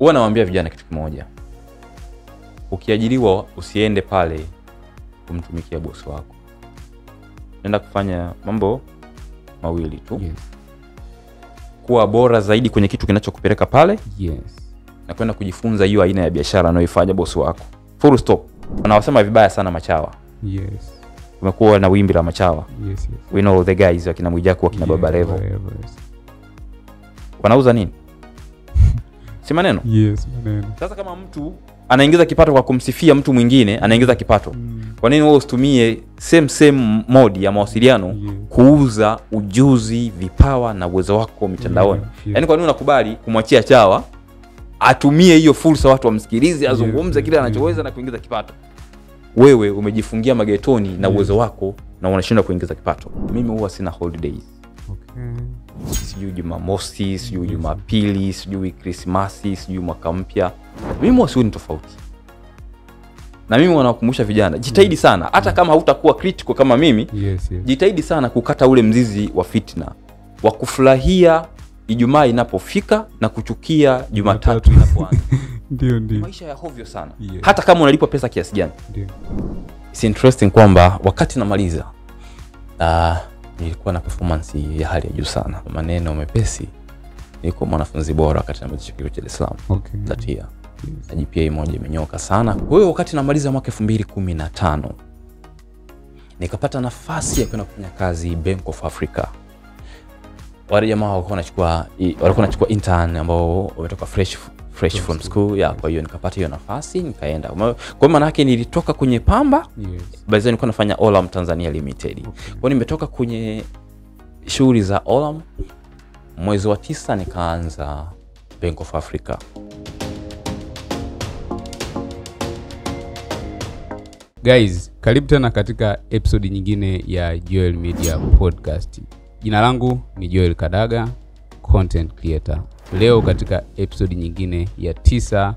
huwa nawaambia vijana kitu kimoja ukiajiriwa usiende pale kumtumikia bosi wako nenda kufanya mambo mawili tu Yes. kuwa bora zaidi kwenye kitu kinachokupeleka pale Yes. na kwenda kujifunza hiyo aina ya biashara anayoifanya bosi wako full stop wanawasema vibaya sana machawa Yes. kumekuwa na wimbi la machawa Yes, yes. we know the guys wakina mwijaku wakina yes, baba levo yes. wanauza nini si maneno Yes, maneno. sasa kama mtu anaingiza kipato kwa kumsifia mtu mwingine anaingiza kipato Mm. kwa nini wewe usitumie same same modi ya mawasiliano Yeah. kuuza ujuzi vipawa na uwezo wako mitandaoni Yeah, yeah. yaani kwa nini unakubali kumwachia chawa atumie hiyo fursa watu wamsikilize azungumze Yeah, kile yeah, anachoweza yeah. na kuingiza kipato wewe umejifungia magetoni na Yeah. uwezo wako na unashindwa kuingiza kipato mimi huwa sina holidays Okay. Sijui jumamosi sijui jumapili sijui krismasi sijui mwaka mpya mimi wasiwe ni tofauti na mimi wanawakumbusha vijana jitahidi sana hata kama hautakuwa critical kama mimi Yes, yes. jitahidi sana kukata ule mzizi wa fitna wa kufurahia ijumaa inapofika na kuchukia jumatatu inapoanza Ndio, ndio. maisha ya hovyo sana yes. hata kama unalipwa pesa kiasi gani Ndio. It's interesting kwamba wakati namaliza uh, nilikuwa na performance ya hali ya juu sana maneno mepesi nilikuwa mwanafunzi bora wakati namaliza chuo cha Dar es Salaam Okay. that year na GPA moja imenyoka sana. Kwa hiyo wakati namaliza mwaka 2015 nikapata nafasi ya kwenda kufanya kazi Bank of Africa. Wale jamaa walikuwa wanachukua walikuwa wanachukua intern ambao wametoka fresh fresh From from school. school ya kwa hiyo nikapata hiyo nafasi nikaenda. Kwa hiyo maana yake nilitoka kwenye Pamba Yes. by nilikuwa nafanya Olam Tanzania Limited. Okay. Kwa hiyo nimetoka kwenye shughuli za Olam mwezi wa tisa nikaanza Bank of Africa. guys karibu tena katika episode nyingine ya joel media podcast jina langu ni joel kadaga content creator. Leo katika episode nyingine ya tisa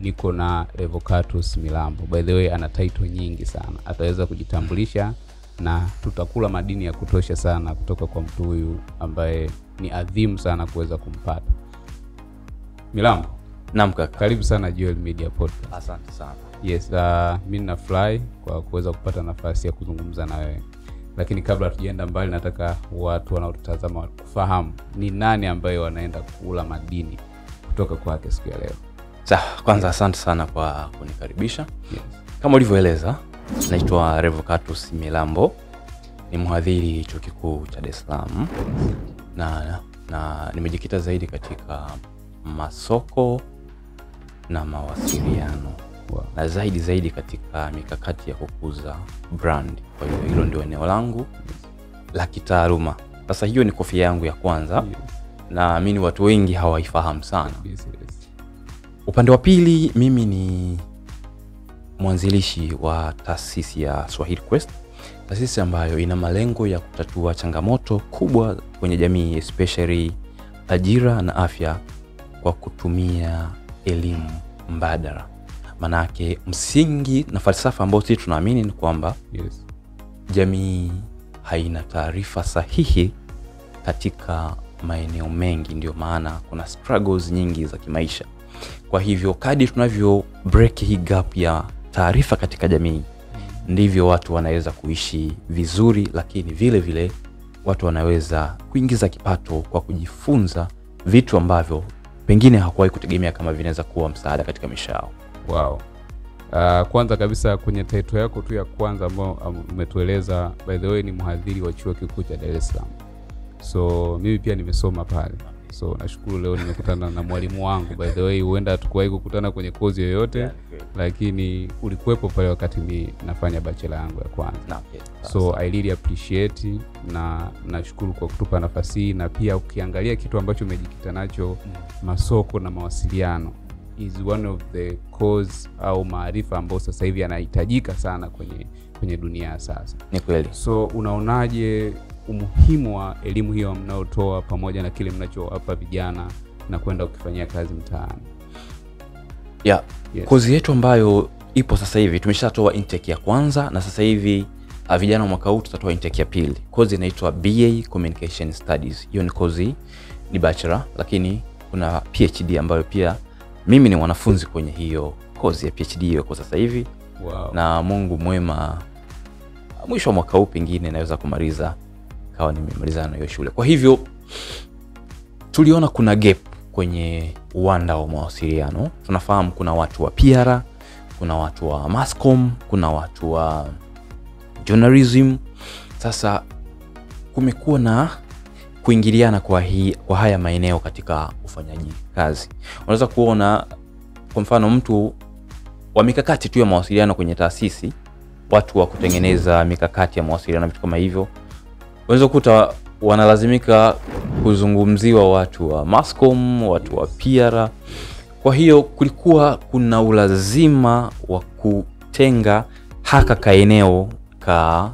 niko na revocatus milambo. By the way ana title nyingi sana. Ataweza kujitambulisha na tutakula madini ya kutosha sana kutoka kwa mtu huyu ambaye ni adhimu sana kuweza kumpata. Milambo. Naam kaka. karibu sana joel media podcast. Asante sana. yes uh, mi ninafurahi kwa kuweza kupata nafasi ya kuzungumza na wewe lakini kabla hatujaenda mbali nataka watu wanaotutazama kufahamu ni nani ambayo wanaenda kula madini kutoka kwake siku ya leo Sawa, kwanza asante sana kwa kunikaribisha. yes. Kama ulivyoeleza, naitwa Revocatus Milambo, ni mhadhiri chuo kikuu cha Dar es Salaam na, na nimejikita zaidi katika masoko na mawasiliano wow. na zaidi zaidi katika mikakati ya kukuza brand. Kwa hiyo hilo ndio eneo langu la kitaaluma. Sasa hiyo ni kofia yangu ya kwanza, yes. naamini watu wengi hawaifahamu sana. Yes, yes. Upande wa pili, mimi ni mwanzilishi wa taasisi ya Swahili Quest, taasisi ambayo ina malengo ya kutatua changamoto kubwa kwenye jamii, especially ajira na afya, kwa kutumia elimu mbadala. Manake msingi na falsafa ambayo sisi tunaamini ni kwamba Yes. jamii haina taarifa sahihi katika maeneo mengi, ndio maana kuna struggles nyingi za kimaisha. Kwa hivyo kadi tunavyo break hii gap ya taarifa katika jamii, ndivyo watu wanaweza kuishi vizuri, lakini vile vile watu wanaweza kuingiza kipato kwa kujifunza vitu ambavyo pengine hakuwahi kutegemea kama vinaweza kuwa msaada katika maisha yao. Wow. Uh, kwanza kabisa kwenye title yako tu ya kwanza ambayo um, umetueleza by the way ni mhadhiri wa chuo kikuu cha Dar es Salaam. So mimi pia nimesoma pale. So nashukuru leo nimekutana na mwalimu wangu by the way, huenda hatukuwahi kukutana kwenye kozi yoyote yeah, lakini ulikuwepo pale wakati mi nafanya bachela yangu ya kwanza. no, yeah, So I really appreciate na nashukuru kwa kutupa nafasi hii, na pia ukiangalia kitu ambacho umejikita nacho mm, masoko na mawasiliano is one of the cause au maarifa ambayo sasa hivi yanahitajika sana kwenye kwenye dunia ya sasa. ni kweli. So unaonaje umuhimu wa elimu hiyo mnayotoa pamoja na kile mnachowapa vijana na kwenda ukifanyia kazi mtaani? Yeah, Yes. kozi yetu ambayo ipo sasa hivi tumeshatoa intake ya kwanza na sasa hivi uh, vijana wa mwaka huu tutatoa intake ya pili. Kozi inaitwa BA Communication Studies. Hiyo ni kozi ni bachelor, lakini kuna PhD ambayo pia mimi ni mwanafunzi kwenye hiyo kozi ya phd hiyo kwa sasa hivi. Wow. na mungu mwema mwisho wa mwaka huu pengine naweza kumaliza kawa nimemaliza na hiyo shule. Kwa hivyo tuliona kuna gap kwenye uwanda wa mawasiliano. Tunafahamu kuna watu wa PR, kuna watu wa mascom kuna watu wa journalism. Sasa kumekuwa na kuingiliana kwa, hii, kwa haya maeneo katika ufanyaji kazi unaweza kuona kwa mfano mtu wa mikakati tu ya mawasiliano kwenye taasisi watu wa kutengeneza mikakati ya mawasiliano vitu kama hivyo unaweza kukuta wanalazimika kuzungumziwa watu wa mascom watu wa PR. kwa hiyo kulikuwa kuna ulazima wa kutenga haka kaeneo ka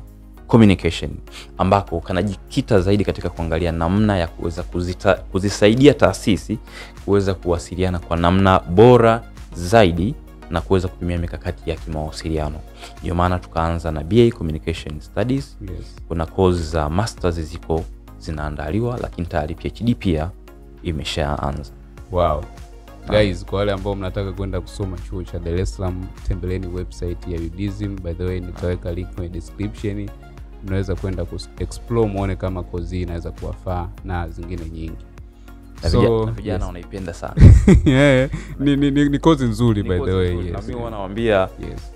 communication ambako kanajikita zaidi katika kuangalia namna ya kuweza kuzita, kuzisaidia taasisi kuweza kuwasiliana kwa namna bora zaidi na kuweza kutumia mikakati ya kimawasiliano. Ndio maana tukaanza na ba communication studies. Yes. kuna kozi za masters ziko zinaandaliwa lakini tayari phd pia imeshaanza. Wow. guys kwa wale ambao mnataka kwenda kusoma chuo cha dar es salaam tembeleni website ya udism by the way nitaweka link kwenye description mnaweza kwenda ku explore muone kama kozi hii inaweza kuwafaa na zingine nyingi na So, vija- vijana yes. wanaipenda sana yeah, ni, ni, ni, ni kozi nzuri Ni by the way yes. mimi huwa yes.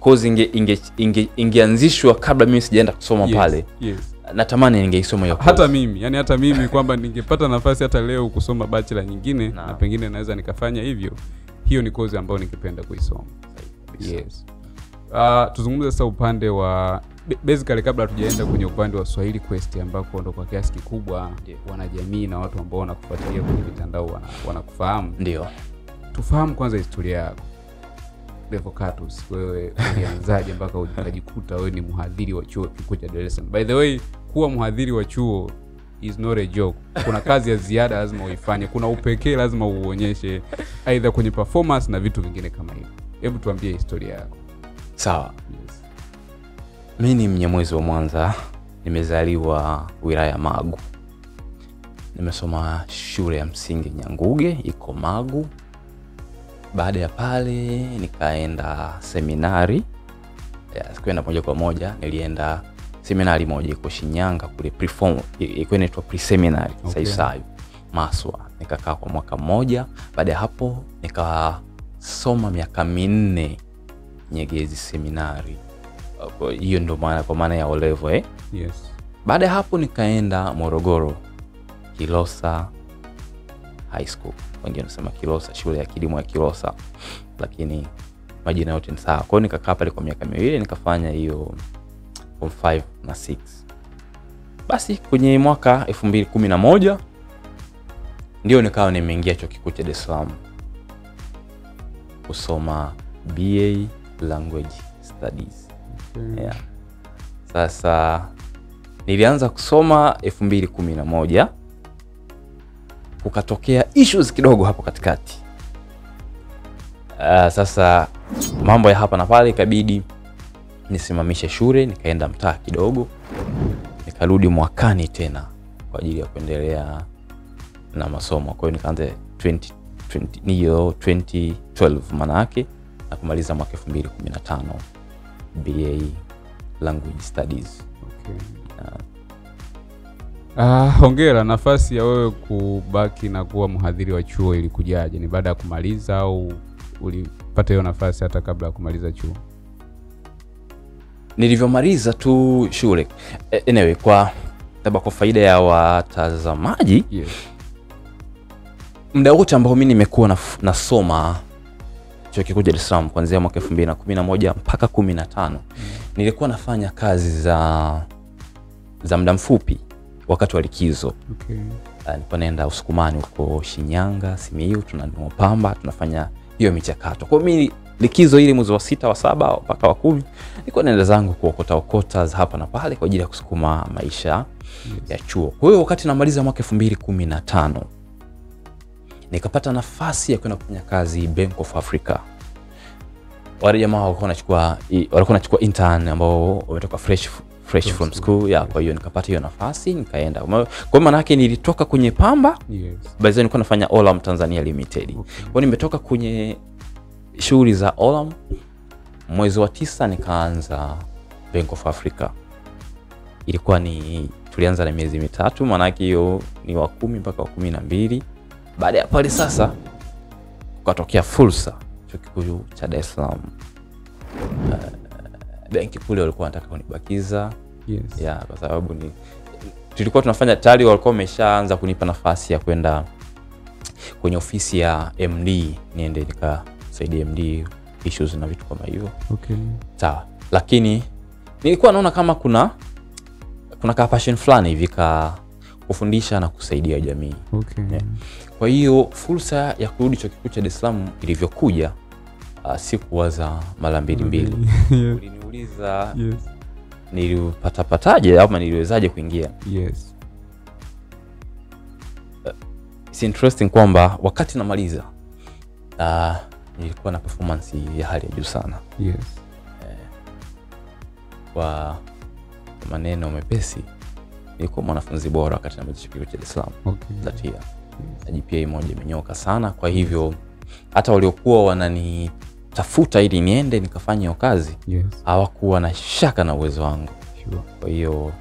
kozi inge, inge, inge, ingeanzishwa kabla mimi sijaenda kusoma yes. pale yes. natamani ningeisoma hiyo hata mimi yani hata mimi kwamba ningepata nafasi hata leo kusoma bachela nyingine na, na pengine naweza nikafanya hivyo hiyo ni kozi ambayo ningependa kuisoma yes uh, tuzungumze sasa upande wa basically kabla tujaenda kwenye upande wa swahili quest ambako ndo kwa kiasi kikubwa yeah. wanajamii na watu ambao wanakufuatilia kwenye mitandao wanakufahamu wana- ndio tufahamu kwanza historia yako Revocatus, wewe ulianzaje mpaka ukajikuta wewe ni mhadhiri wa chuo kikuu cha Dar es Salaam? By the way, kuwa mhadhiri wa chuo is not a joke. Kuna kazi ya ziada lazima uifanye, kuna upekee lazima uonyeshe, aidha kwenye performance na vitu vingine kama hivyo. Hebu tuambie historia yako. sawa. Mi ni mnyamwezi wa mwanza nimezaliwa wilaya ya magu. Nimesoma shule ya msingi nyanguge iko magu. Baada ya pale nikaenda seminari. Sikuenda moja kwa moja nilienda seminari moja iko shinyanga kule ikuwa ilikuwa inaitwa preseminary Okay. saisayu maswa. Nikakaa kwa mwaka mmoja. Baada ya hapo nikasoma miaka minne nyegezi seminari hiyo ndo maana kwa maana ya olevo eh? Yes. baada ya hapo nikaenda morogoro kilosa high school wengine wanasema kilosa shule ya kilimo ya kilosa lakini majina yote ni sawa kwao nikakaa pale kwa miaka miwili nikafanya hiyo form 5 na 6 basi kwenye mwaka 211 ndio nikawa nimeingia chuo kikuu cha Dar es Salaam kusoma ba language studies Okay. yeah. sasa nilianza kusoma 211 kukatokea issues kidogo hapo katikati uh, sasa mambo ya hapa na pale ikabidi nisimamishe shule nikaenda mtaa kidogo nikarudi mwakani tena kwa ajili ya kuendelea na masomo kwahiyo nikaanza 20 20 niyo 2012 maana yake na kumaliza mwaka 215 ba language studies Okay. Ah, hongera. Nafasi ya wewe kubaki na kuwa mhadhiri wa chuo ilikujaje? Ni baada ya kumaliza au ulipata hiyo nafasi hata kabla ya kumaliza chuo? nilivyomaliza tu shule enewe, anyway kwa labda kwa faida ya watazamaji Yes. muda wote ambao mi nimekuwa nasoma chuo kikuu Dar es Salaam kuanzia mwaka 2011 mpaka 15 mm. nilikuwa nafanya kazi za za muda mfupi wakati wa likizo okay. Ah, nilikuwa naenda usukumani huko Shinyanga, Simiyu, tunanua pamba, tunafanya hiyo michakato. Kwa mimi likizo ile mwezi wa sita, wa saba mpaka wa kumi nilikuwa naenda zangu kuokota okota za hapa na pale kwa ajili ya kusukuma maisha yes. ya chuo. Kwa hiyo wakati namaliza mwaka 2015 nikapata nafasi ya kwenda kufanya kazi bank of africa. Wale jamaa walikuwa wanachukua walikuwa wanachukua intern ambao wametoka fresh fresh From school, ya, kwa hiyo nikapata hiyo nafasi nikaenda. Kwa maana yake nilitoka kwenye pamba Yes. Baadaye nilikuwa nafanya Olam Tanzania Limited. Okay. kwa nimetoka kwenye shughuli za Olam mwezi wa tisa nikaanza Bank of Africa. Ilikuwa ni tulianza na miezi mitatu maanake hiyo ni wa kumi mpaka wa kumi na mbili baada ya pale sasa kukatokea fursa chuo kikuu cha Dar es Salaam uh, benki kule walikuwa wanataka kunibakiza Yes. ya kwa sababu ni tulikuwa tunafanya tayari walikuwa wameshaanza kunipa nafasi ya kwenda kwenye ofisi ya md niende nikasaidia md issues na vitu kama hivyo Okay. sawa lakini nilikuwa naona kama kuna kuna ka passion fulani hivi ka kufundisha na kusaidia jamii Okay. Yeah. Kwa hiyo fursa ya kurudi chuo kikuu cha Dar es Salaam ilivyokuja uh, sikuwaza mara mbili mbili yeah. uliniuliza Yes. nilipatapataje ama niliwezaje kuingia Yes. It's interesting kwamba wakati namaliza uh, nilikuwa na performance ya hali ya juu sana Yes. Uh, kwa maneno mepesi nilikuwa mwanafunzi bora wakati namaliza chuo kikuu cha Dar es Salaam Okay. Na GPA moja imenyoka sana kwa hivyo hata waliokuwa wananitafuta ili niende nikafanya hiyo kazi hawakuwa Yes. na shaka na uwezo wangu Sure. kwa hiyo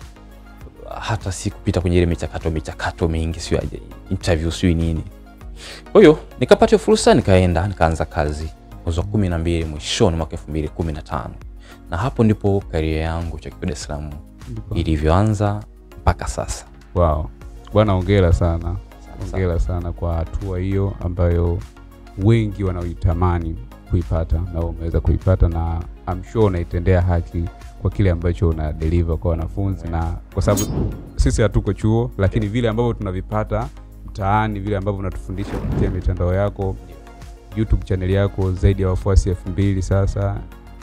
hata si kupita kwenye ile michakato michakato mingi sio interview sio nini kwa hiyo nikapata hiyo fursa nikaenda nikaanza kazi mwezi wa kumi na mbili mwishoni mwaka elfu mbili kumi na tano na hapo ndipo karia yangu chuo kikuu Dar es Salaam ilivyoanza mpaka sasa Wow. Bwana hongera sana. Hongera sana kwa hatua hiyo ambayo wengi wanaoitamani kuipata na umeweza kuipata na I'm sure unaitendea haki kwa kile ambacho una deliver kwa wanafunzi yeah. na kwa sababu sisi hatuko chuo lakini yeah. vile ambavyo tunavipata mtaani vile ambavyo unatufundisha kupitia mitandao yako YouTube channel yako zaidi ya wafuasi elfu mbili sasa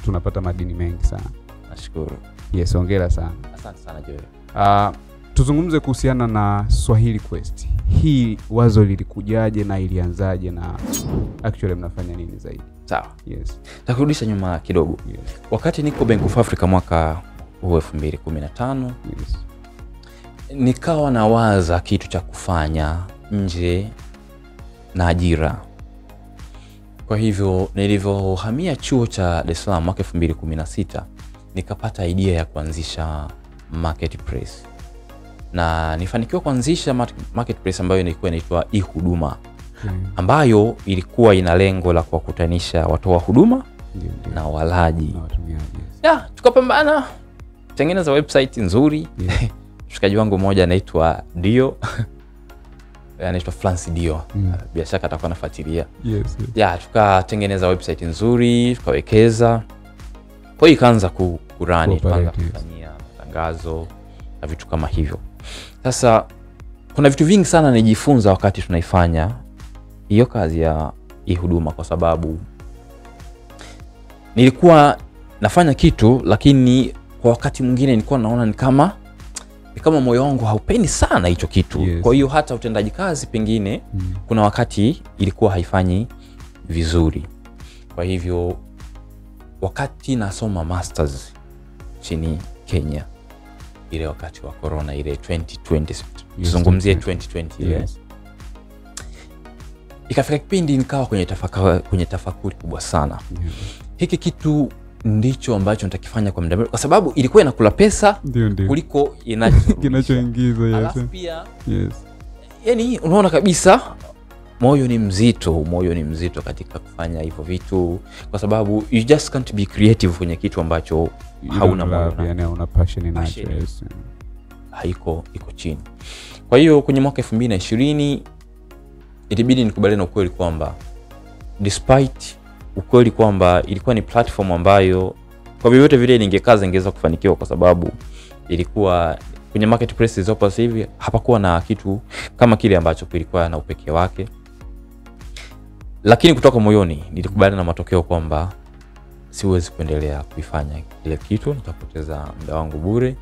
tunapata madini mengi sana nashukuru yes hongera sana asante sana Joel Uh, tuzungumze kuhusiana na Swahili Quest. Hii wazo lilikujaje na ilianzaje na actually mnafanya nini zaidi? sawa Yes. takurudisha nyuma kidogo Yes. wakati niko Bank of Africa mwaka huu elfu mbili kumi na tano Yes. nikawa nawaza kitu cha kufanya nje na ajira kwa hivyo nilivyohamia chuo cha Dar es Salaam mwaka 2016 nikapata idea ya kuanzisha marketplace na nifanikiwa kuanzisha marketplace ambayo ilikuwa inaitwa ihuduma mm. ambayo ilikuwa ina lengo la kuwakutanisha watoa huduma ndio. na walaji Na yeah, ya tukapambana tengeneza website nzuri yeah. mshikaji wangu mmoja anaitwa dio anaitwa Francis dio Mm. bila shaka atakuwa anafuatilia Yes, yes. ya tukatengeneza website nzuri tukawekeza kwa hiyo ikaanza kurani tukaanza kufanyia matangazo na vitu kama hivyo sasa kuna vitu vingi sana nijifunza wakati tunaifanya hiyo kazi ya hii huduma kwa sababu nilikuwa nafanya kitu lakini kwa wakati mwingine nilikuwa naona ni kama ni kama moyo wangu haupendi sana hicho kitu Yes. kwa hiyo hata utendaji kazi pengine Mm. kuna wakati ilikuwa haifanyi vizuri kwa hivyo wakati nasoma masters nchini kenya ile wakati wa corona ile 2020 tuzungumzie 2020 ile Yes. ikafika kipindi nikawa kwenye, tafaka, kwenye tafakuri kubwa sana Yeah. hiki kitu ndicho ambacho nitakifanya kwa muda mrefu kwa sababu ilikuwa inakula pesa dio, dio. kuliko inachoingiza yes. alafu pia Yes. yani unaona kabisa moyo ni mzito moyo ni mzito katika kufanya hivyo vitu kwa sababu you just can't be creative kwenye kitu ambacho hauna moyo yani hauna passion inacho, Yes. haiko iko chini. Kwa hiyo kwenye mwaka elfu mbili na ishirini ilibidi nikubaliana na ukweli kwamba despite ukweli kwamba ilikuwa ni platform ambayo kwa vyovyote vile ningekaza ingeweza kufanikiwa kwa sababu ilikuwa kwenye marketplace zilizopo sasa hivi hapakuwa na kitu kama kile ambacho kilikuwa na upekee wake lakini kutoka moyoni nilikubaliana na matokeo kwamba siwezi kuendelea kuifanya kile kitu nitapoteza muda wangu bure.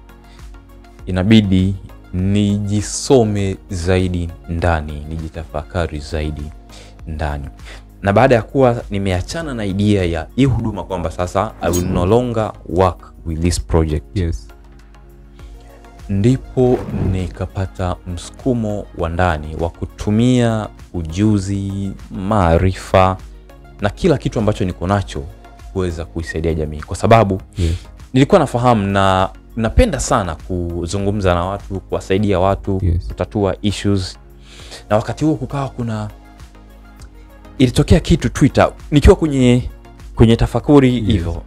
Inabidi nijisome zaidi ndani nijitafakari zaidi ndani. Na baada ya kuwa nimeachana na idea ya hii huduma kwamba sasa i will no longer work with this project. Yes. Ndipo nikapata msukumo wa ndani wa kutumia ujuzi maarifa na kila kitu ambacho niko nacho kuweza kuisaidia jamii kwa sababu Yes. nilikuwa nafahamu na napenda sana kuzungumza na watu kuwasaidia watu Yes. kutatua issues na wakati huo kukawa kuna ilitokea kitu twitter nikiwa kwenye kwenye tafakuri hivyo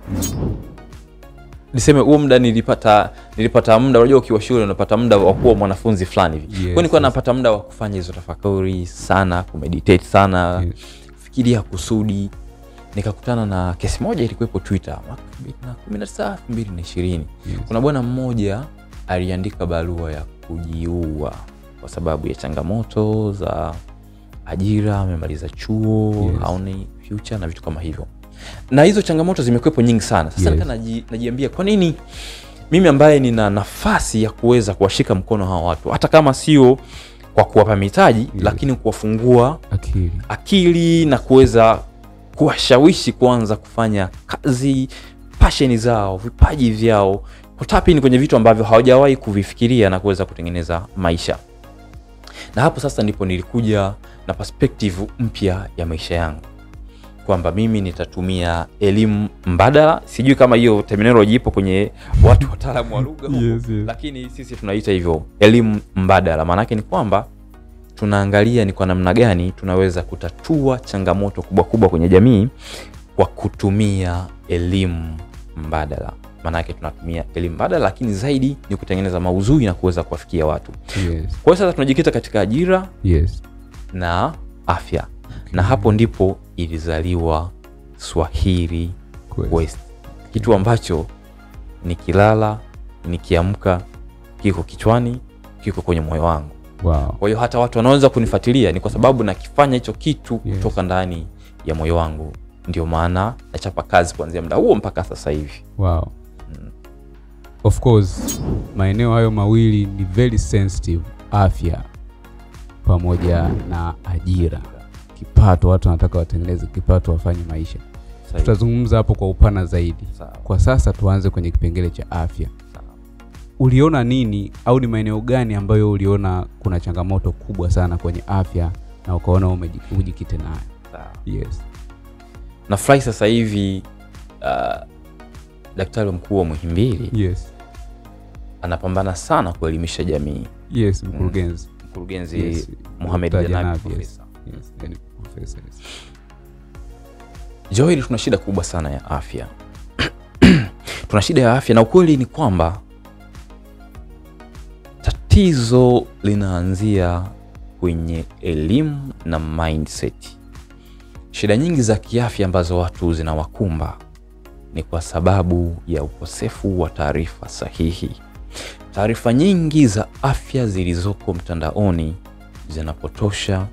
niseme huo muda nilipata nilipata muda unajua ukiwa shule unapata muda wa kuwa mwanafunzi fulani hivi Yes, kwa nilikuwa yes. napata muda wa kufanya hizo tafakuri sana kumeditate sana Yes. kufikiria kusudi nikakutana na kesi moja ilikuwepo twitter mwaka 2019 2020 Yes. kuna bwana mmoja aliandika barua ya kujiua kwa sababu ya changamoto za ajira amemaliza chuo Yes. haoni future na vitu kama hivyo na hizo changamoto zimekuwepo nyingi sana sasa Yes. naji, najiambia kwa nini mimi ambaye nina nafasi ya kuweza kuwashika mkono hawa watu hata kama sio kwa kuwapa mitaji yes. lakini kuwafungua akili akili na kuweza kuwashawishi kuanza kufanya kazi pasheni zao vipaji vyao kutapini kwenye vitu ambavyo hawajawahi kuvifikiria na kuweza kutengeneza maisha na hapo sasa ndipo nilikuja na perspective mpya ya maisha yangu kwamba mimi nitatumia elimu mbadala sijui kama hiyo terminology ipo kwenye watu wataalamu wa lugha Yes, yes. lakini sisi tunaita hivyo elimu mbadala maanake ni kwamba tunaangalia ni kwa namna gani tunaweza kutatua changamoto kubwa kubwa kwenye jamii kwa kutumia elimu mbadala maanake tunatumia elimu mbadala lakini zaidi ni kutengeneza mauzui na kuweza kuwafikia watu yes. kwa hiyo sasa tunajikita katika ajira Yes. na afya na hapo ndipo ilizaliwa swahili Quest, west. Kitu ambacho nikilala nikiamka kiko kichwani kiko kwenye moyo wangu. Wow. kwa hiyo hata watu wanaweza kunifuatilia ni kwa sababu nakifanya hicho kitu Yes. kutoka ndani ya moyo wangu. Ndio maana nachapa kazi kuanzia muda huo mpaka sasa hivi. Wow. Of course maeneo hayo mawili ni very sensitive, afya pamoja na ajira, kipato. Watu wanataka watengeneze kipato, wafanye maisha. Tutazungumza hapo kwa upana zaidi. Sawa, Kwa sasa tuanze kwenye kipengele cha afya. sawa. Uliona nini au ni maeneo gani ambayo uliona kuna changamoto kubwa sana kwenye afya na ukaona umejikite ujikite nayo? Sawa. Yes. nafurahi sasa hivi uh, daktari mkuu wa muhimbili Yes. anapambana sana kuelimisha jamii Yes, mkurugenzi. mkurugenzi Yes. Mohamed. Janabi yes. yes. Yes. Joel, tuna shida kubwa sana ya afya. Tuna shida ya afya na ukweli ni kwamba tatizo linaanzia kwenye elimu na mindset. Shida nyingi za kiafya ambazo watu zinawakumba ni kwa sababu ya ukosefu wa taarifa sahihi. Taarifa nyingi za afya zilizoko mtandaoni zinapotosha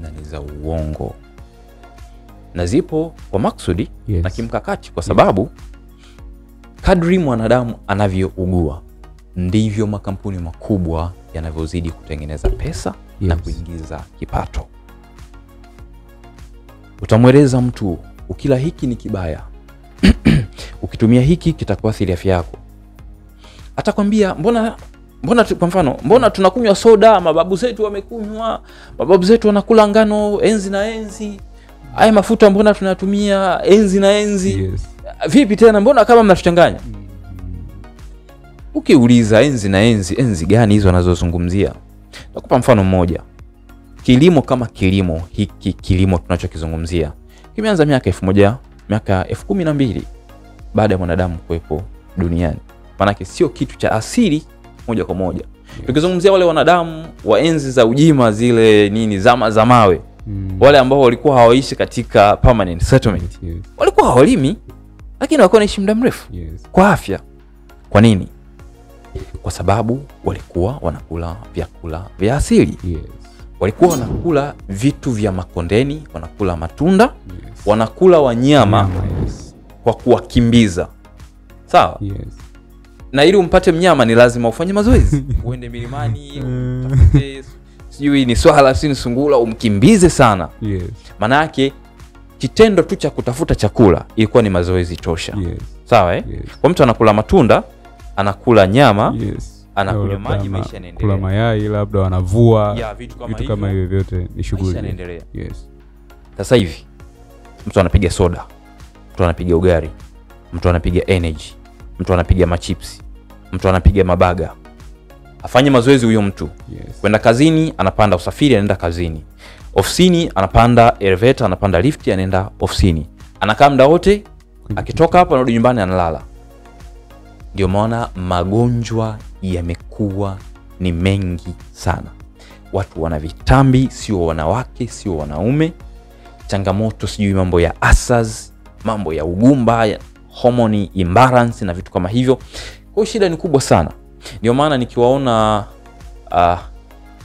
na ni za uongo na zipo kwa maksudi Yes. na kimkakati kwa sababu yes. kadri mwanadamu anavyougua ndivyo makampuni makubwa yanavyozidi kutengeneza pesa yes. na kuingiza kipato utamweleza mtu ukila hiki ni kibaya ukitumia hiki kitakuathiri afya yako atakwambia mbona mbona kwa mfano mbona tunakunywa soda mababu zetu wamekunywa mababu zetu wanakula ngano enzi na enzi. Haya mafuta mbona tunatumia enzi na enzi. Yes. vipi tena mbona kama mnatuchanganya? Ukiuliza enzi na enzi enzi gani hizo anazozungumzia Nakupa mfano mmoja. Kilimo kama kilimo hiki kilimo tunachokizungumzia kimeanza miaka elfu moja miaka elfu kumi na mbili baada ya mwanadamu kuwepo duniani. Maanake sio kitu cha asili moja kwa moja tukizungumzia wale wanadamu wa enzi za ujima zile nini zama za mawe Mm. wale ambao walikuwa hawaishi katika permanent settlement Yes. walikuwa hawalimi lakini walikuwa naishi muda mrefu Yes. kwa afya kwa nini kwa sababu walikuwa wanakula vyakula vya asili Yes. walikuwa wanakula vitu vya makondeni wanakula matunda Yes. wanakula wanyama yes. kwa kuwakimbiza sawa Yes. Na ili umpate mnyama ni lazima ufanye mazoezi uende milimani utafute sijui ni swala si ni sungula umkimbize sana Yes. maana yake kitendo tu cha kutafuta chakula ilikuwa ni mazoezi tosha Yes. sawa eh? Yes. kwa mtu anakula matunda anakula nyama Yes. anakunywa maji maisha yanaendelea kula mayai labda wanavua ya vitu kama vitu kama hivyo hivyo vyote ni shughuli yanaendelea yes. sasa hivi mtu anapiga soda mtu anapiga ugari mtu anapiga energy mtu anapiga machipsi mtu anapiga mabaga. Afanye mazoezi huyo mtu. Yes. kwenda kazini anapanda usafiri anaenda kazini. Ofisini anapanda elevator anapanda lift anaenda ofisini. Anakaa muda wote akitoka hapo anarudi nyumbani analala. Ndio maana magonjwa yamekuwa ni mengi sana. Watu wana vitambi sio wanawake sio wanaume. Changamoto sijui mambo ya asas mambo ya ugumba ya hormone imbalance na vitu kama hivyo. Kwa shida ni kubwa sana. Ndio maana nikiwaona uh,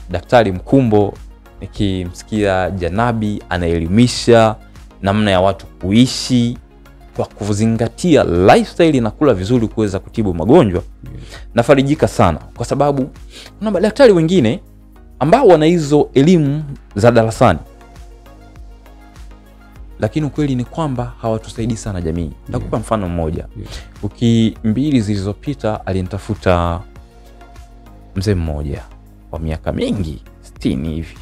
daktari mkumbo nikimsikia janabi anaelimisha namna ya watu kuishi kwa kuzingatia lifestyle na kula vizuri kuweza kutibu magonjwa Yes. nafarijika sana. Kwa sababu kuna madaktari wengine ambao wana hizo elimu za darasani lakini ukweli ni kwamba hawatusaidii sana jamii. Takupa mfano mmoja. Yeah. wiki mbili zilizopita alinitafuta mzee mmoja wa miaka mingi stini hivi.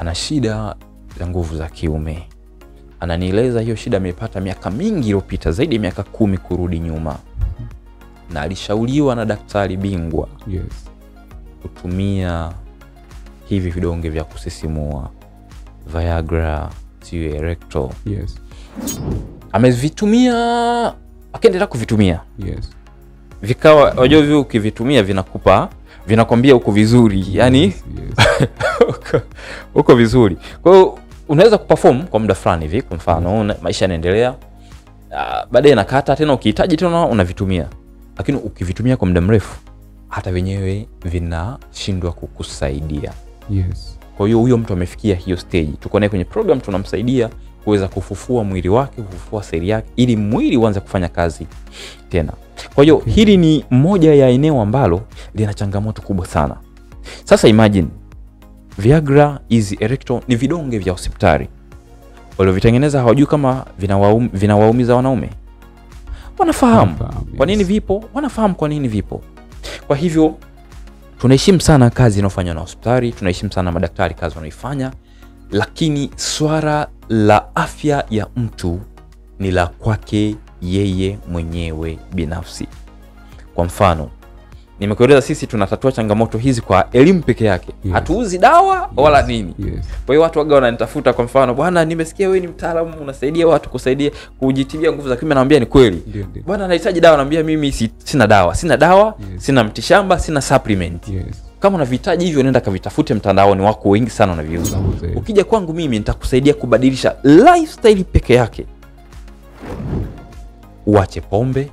Ana shida za nguvu za kiume. Ananieleza hiyo shida amepata miaka mingi iliyopita zaidi ya miaka kumi kurudi nyuma. Na alishauliwa na daktari bingwa Yes. kutumia hivi vidonge vya kusisimua viagra sijui erecto Yes. amevitumia akaendelea kuvitumia Yes. vikawa wajua vio ukivitumia vinakupa vinakwambia huko vizuri yani Yes. Yes. uko- vizuri kwa hiyo unaweza kuperform kwa muda fulani hivi kwa mfano una, maisha yanaendelea uh, baadaye nakata tena ukihitaji tena unavitumia lakini ukivitumia kwa muda mrefu hata wenyewe vinashindwa kukusaidia Yes. Kwa hiyo huyo mtu amefikia hiyo stage. Tuko naye kwenye program tunamsaidia kuweza kufufua mwili wake kufufua seli yake ili mwili uanze kufanya kazi tena. Kwa hiyo hili ni moja ya eneo ambalo lina changamoto kubwa sana. Sasa imagine viagra hizi erecto ni vidonge vya hospitali. Waliovitengeneza hawajui kama vinawaumiza vina wanaume. Wanafahamu. Kwa nini vipo? Wanafahamu kwa nini vipo. Kwa hivyo tunaheshimu sana kazi inayofanywa na hospitali tunaheshimu sana madaktari kazi wanaoifanya lakini swala la afya ya mtu ni la kwake yeye mwenyewe binafsi. Kwa mfano nimekueleza sisi tunatatua changamoto hizi kwa elimu peke yake. Yes. hatuuzi dawa yes. wala nini. Yes. kwa hiyo watu waga wananitafuta kwa mfano bwana nimesikia wewe ni mtaalamu unasaidia watu kusaidia kujitibia nguvu za kiume. Naambia ni kweli. Bwana anahitaji dawa. Naambia mimi si, sina dawa. Sina dawa Yes. sina mtishamba sina supplement. Yes. kama unavihitaji hivyo nenda kavitafute mtandaoni wako wengi sana wanaviuza ukija kwangu mimi nitakusaidia kubadilisha lifestyle peke yake. Uache pombe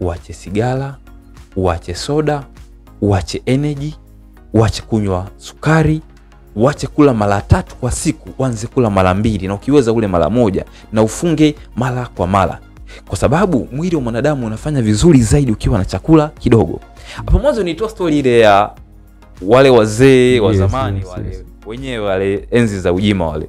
uache sigara uache soda uache energy uache kunywa sukari uache kula mara tatu kwa siku uanze kula mara mbili na ukiweza ule mara moja na ufunge mara kwa mara kwa sababu mwili wa mwanadamu unafanya vizuri zaidi ukiwa na chakula kidogo hapo mwanzo nilitoa stori ile ya wale wazee wa Yes, zamani yes, wale yes. wenyewe wale enzi za ujima wale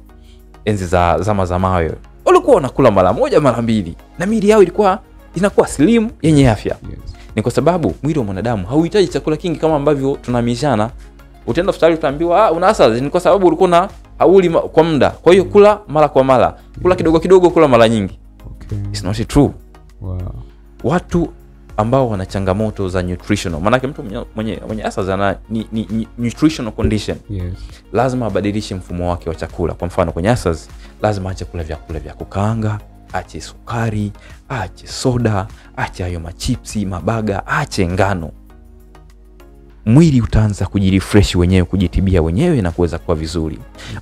enzi za zama za mawe walikuwa wanakula mara moja mara mbili na miili yao ilikuwa inakuwa slim yenye afya Yes. Ni kwa sababu mwili wa mwanadamu hauhitaji chakula kingi kama ambavyo tunahamishana utaenda hospitali utaambiwa ah, una asas ni kwa sababu ulikuwa na hauli kwa muda. Kwa hiyo kula mara kwa mara. Kula kidogo kidogo kula mara nyingi. Okay. It's not true. Wow. watu ambao wana changamoto za nutritional maanake mtu mwenye, mwenye, mwenye ana ni, ni, ni nutritional condition. Yes. lazima abadilishe mfumo wake wa chakula. Kwa mfano kwenye asas lazima ache kula vyakula vya kukaanga ache sukari ache soda ache hayo machipsi mabaga ache ngano mwili utaanza kujirefresh wenyewe kujitibia wenyewe na kuweza kuwa vizuri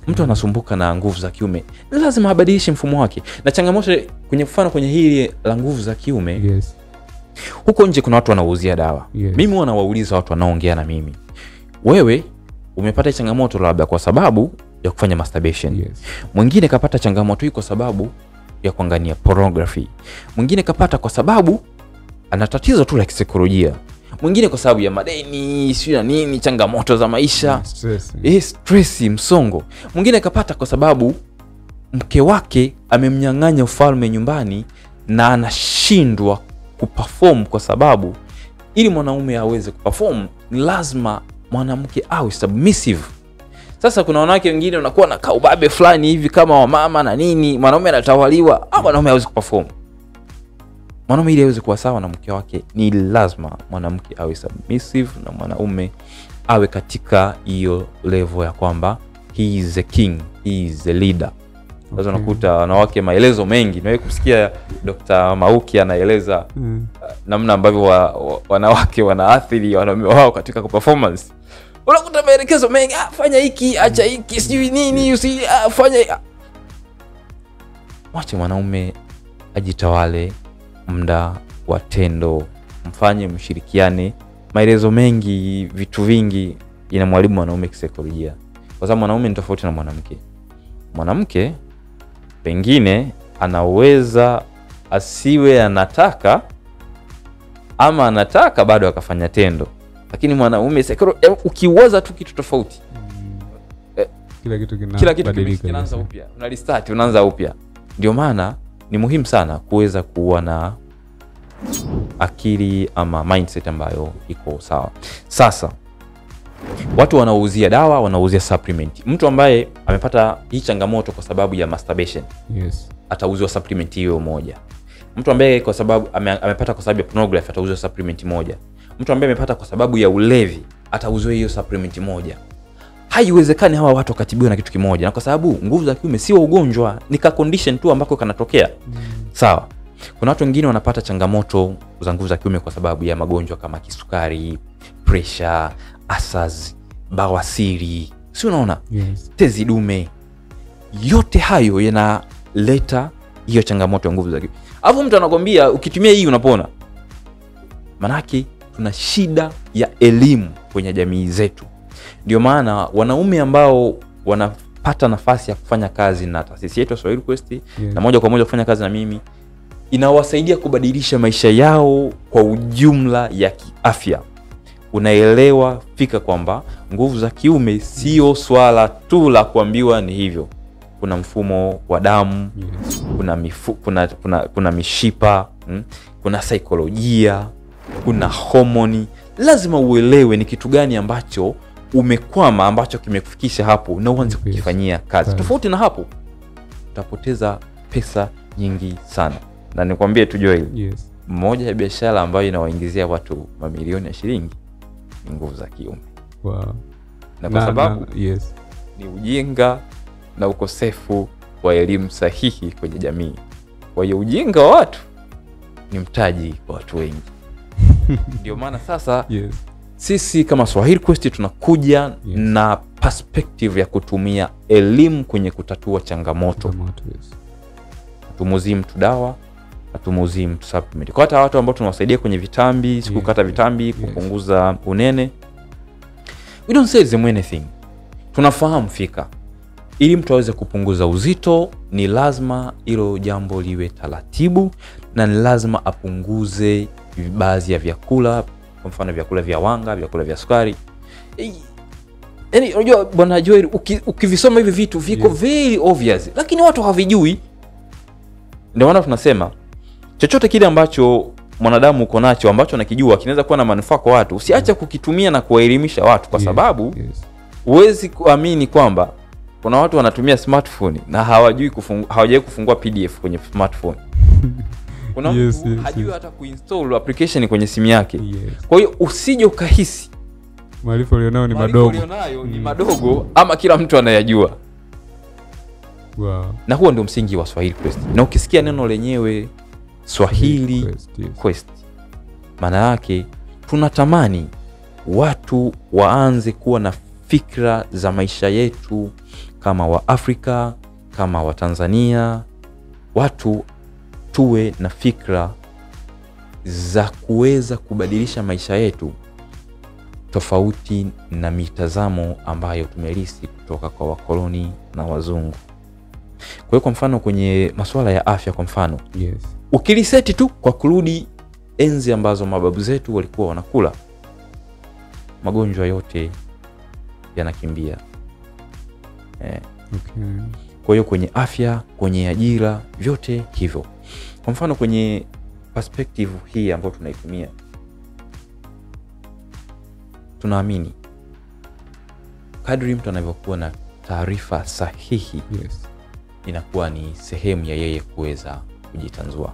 mtu anasumbuka na nguvu za kiume lazima abadilishe mfumo wake na changamoto kwenye mfano kwenye hili la nguvu za kiume Yes. huko nje kuna watu wanauzia dawa Yes. mimi huwa nawauliza watu wanaoongea na mimi wewe umepata changamoto labda kwa sababu ya kufanya masturbation Yes. mwingine kapata changamoto hii kwa sababu ya kuangania pornography. Mwingine kapata kwa sababu ana tatizo tu la kisaikolojia. Mwingine kwa sababu ya madeni sio na nini changamoto za maisha. Stress. eh, stress msongo. Mwingine kapata kwa sababu mke wake amemnyang'anya ufalme nyumbani na anashindwa kuperform kwa sababu ili mwanaume aweze kuperform ni lazima mwanamke awe submissive sasa kuna wanawake wengine unakuwa na kaubabe fulani hivi kama wamama na nini mwanaume anatawaliwa au mwanaume awezi kuperform mwanaume ili aweze kuwa sawa na mke wake ni lazima mwanamke awe submissive na mwanaume awe katika hiyo level ya kwamba he is a king he is a leader sasa Okay. unakuta wanawake maelezo mengi niwahi kusikia Dr. Mauki anaeleza Mm. namna ambavyo wa, wa, wanawake wanaathiri wanaume wao katika performance unakuta maelekezo mengi. Ah, fanya hiki acha hiki sijui nini usi ah, fanya ah. mwache mwanaume ajitawale mda wa tendo mfanye mshirikiane. Maelezo mengi vitu vingi ina mwalimu mwanaume kisaikolojia. Kwa sababu mwanaume ni tofauti na mwanamke. Mwanamke pengine anaweza asiwe anataka ama anataka bado akafanya tendo lakini mwanaume eh, ukiwaza tu kitu tofauti. Eh, kila kitu kinaanza upya. Una unaanza upya. Ndio maana ni muhimu sana kuweza kuwa na akili ama mindset ambayo iko sawa. Sasa watu wanaouzia dawa wanauzia supplement. Mtu ambaye amepata hii changamoto kwa sababu ya masturbation yes. atauziwa supplement hiyo moja. Mtu ambaye kwa sababu ame, amepata kwa sababu ya pornography atauziwa supplement moja mtu ambaye amepata kwa sababu ya ulevi atauziwa hiyo supplement moja. Haiwezekani hawa watu wakatibiwa na kitu kimoja na kwa sababu nguvu za kiume sio ugonjwa ni ka condition tu ambako kanatokea. Mm. sawa. Kuna watu wengine wanapata changamoto za nguvu za kiume kwa sababu ya magonjwa kama kisukari presha asas bawasiri. Si unaona? Yes. Tezi dume. Yote hayo yanaleta hiyo changamoto ya nguvu za kiume. Alafu mtu anakwambia ukitumia hii unapona. Manake tuna shida ya elimu kwenye jamii zetu. Ndio maana wanaume ambao wanapata nafasi ya kufanya kazi na taasisi yetu ya Swahili Quest na moja kwa moja kufanya kazi na mimi inawasaidia kubadilisha maisha yao kwa ujumla ya kiafya. Unaelewa fika kwamba nguvu za kiume sio swala tu la kuambiwa ni hivyo. Kuna mfumo wa damu yes. kuna, mifu, kuna, kuna, kuna mishipa mm, kuna saikolojia kuna homoni. Lazima uelewe ni kitu gani ambacho umekwama ambacho kimekufikisha hapo na uanze kukifanyia kazi. Yeah. tofauti na hapo utapoteza pesa nyingi sana. Na nikwambie tu Joel yes. moja ya biashara ambayo inawaingizia watu mamilioni ya shilingi ni nguvu za kiume. Wow. Na kwa sababu yes. ni ujinga na ukosefu wa elimu sahihi kwenye jamii. Kwa hiyo ujinga wa watu ni mtaji wa watu wengi ndio maana sasa yes. sisi kama swahili quest tunakuja Yes. na perspective ya kutumia elimu kwenye kutatua changamoto. Changamoto, yes. Mtu dawa hatumuzii mtu supplement. Kwa hata watu ambao tunawasaidia kwenye vitambi Yes, sikukata yes, vitambi yes. kupunguza unene. We don't say them anything. Tunafahamu fika. Ili mtu aweze kupunguza uzito ni lazima ilo jambo liwe taratibu na ni lazima apunguze baadhi ya vyakula kwa mfano vyakula vya wanga vyakula vya sukari yaani unajua bwana joel uki- ukivisoma hivi vitu viko Yes. very obvious lakini watu hawajui. ndio maana tunasema chochote kile ambacho mwanadamu uko nacho ambacho nakijua kinaweza kuwa na manufaa kwa watu usiacha kukitumia na kuwaelimisha watu kwa sababu huwezi yes kuamini kwamba kuna watu wanatumia smartphone na hawajui kufungu, hawajawai kufungua pdf kwenye smartphone kuna mtu Yes, yes, hajui yes. hata kuinstall application kwenye simu yake. Yes. Kwa hiyo usije ukahisi. Maarifa ulionayo ni maarifa madogo. ulionayo ni Mm. madogo ama kila mtu anayajua. Wow. Na huo ndio msingi wa swahili quest. Na ukisikia neno lenyewe swahili Quest, yes. quest maana yake tunatamani watu waanze kuwa na fikra za maisha yetu kama waafrika kama watanzania watu tuwe na fikra za kuweza kubadilisha maisha yetu tofauti na mitazamo ambayo tumelisi kutoka kwa wakoloni na wazungu. Kwa hiyo kwa mfano kwenye masuala ya afya kwa mfano yes. ukiliseti tu kwa kurudi enzi ambazo mababu zetu walikuwa wanakula magonjwa yote yanakimbia. Eh, okay. Kwa hiyo kwenye afya kwenye ajira vyote hivyo kwa mfano kwenye perspective hii ambayo tunaitumia tunaamini kadri mtu anavyokuwa na taarifa sahihi yes. inakuwa ni sehemu ya yeye kuweza kujitanzua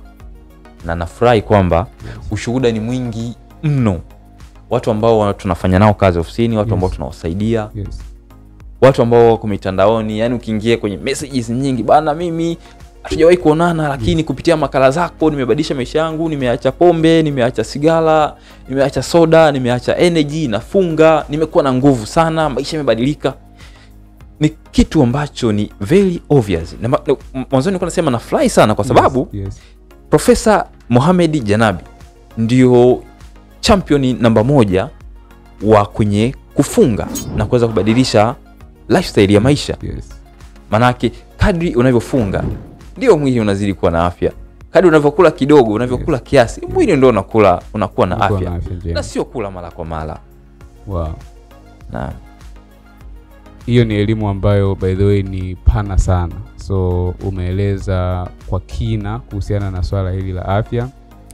na nafurahi kwamba yes, ushuhuda ni mwingi mno watu ambao tunafanya nao kazi ofisini watu Yes. ambao tunawasaidia Yes. watu ambao wako mitandaoni yani ukiingia kwenye messages nyingi bana mimi hatujawahi kuonana lakini mm. kupitia makala zako nimebadilisha maisha yangu nimeacha pombe nimeacha sigara nimeacha soda nimeacha energy nafunga nimekuwa na nguvu sana maisha yamebadilika ni kitu ambacho ni very obvious mwanzoni nilikuwa nasema nafurahi sana kwa sababu yes. Yes. profesa mohamed janabi ndio championi namba moja wa kwenye kufunga na kuweza kubadilisha lifestyle ya maisha Yes. manake kadri unavyofunga ndio mwili unazidi kuwa na afya. Kadi unavyokula kidogo unavyokula kiasi yes. mwili ndio unakula unakuwa na afya. na afya na sio kula mara kwa mara. Wow. na hiyo ni elimu ambayo by the way ni pana sana. So umeeleza kwa kina kuhusiana na swala hili la afya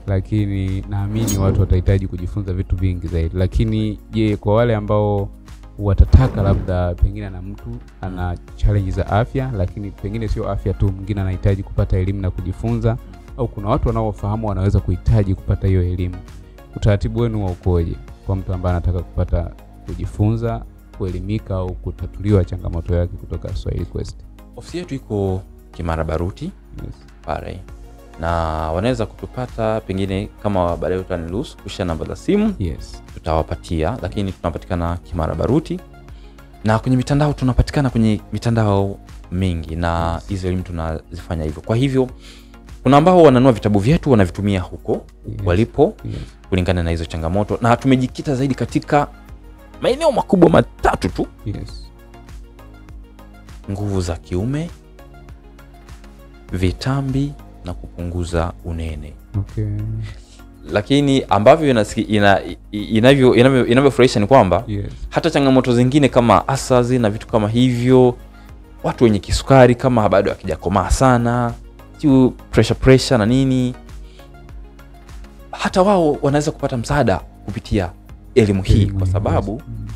lakini naamini watu watahitaji kujifunza vitu vingi zaidi. Lakini je kwa wale ambao watataka labda pengine na mtu ana challenge za afya lakini pengine sio afya tu mwingine anahitaji kupata elimu na kujifunza au kuna watu wanaofahamu wanaweza kuhitaji kupata hiyo elimu utaratibu wenu wa ukoje kwa mtu ambaye anataka kupata kujifunza kuelimika au kutatuliwa changamoto yake kutoka Swahili Quest. ofisi yetu iko kimara baruti Yes. pale na wanaweza kutupata pengine kama baadaye utaniruhusu kushia namba za simu Yes. Tutawapatia lakini tunapatikana kimara baruti na kwenye mitandao tunapatikana kwenye mitandao mingi na hizo elimu tunazifanya hivyo kwa hivyo kuna ambao wananua vitabu vyetu wanavitumia huko Yes. walipo Yes. kulingana na hizo changamoto na tumejikita zaidi katika maeneo makubwa matatu tu Yes. nguvu za kiume vitambi na kupunguza unene Okay. Lakini ambavyo inasiki- ina, i- inavyo inavyo- inavyofurahisha ni kwamba Yes. hata changamoto zingine kama asazi na vitu kama hivyo watu wenye kisukari kama bado akijakomaa sana siu pressure pressure na nini hata wao wanaweza kupata msaada kupitia elimu hii kwa sababu Yes. Mm.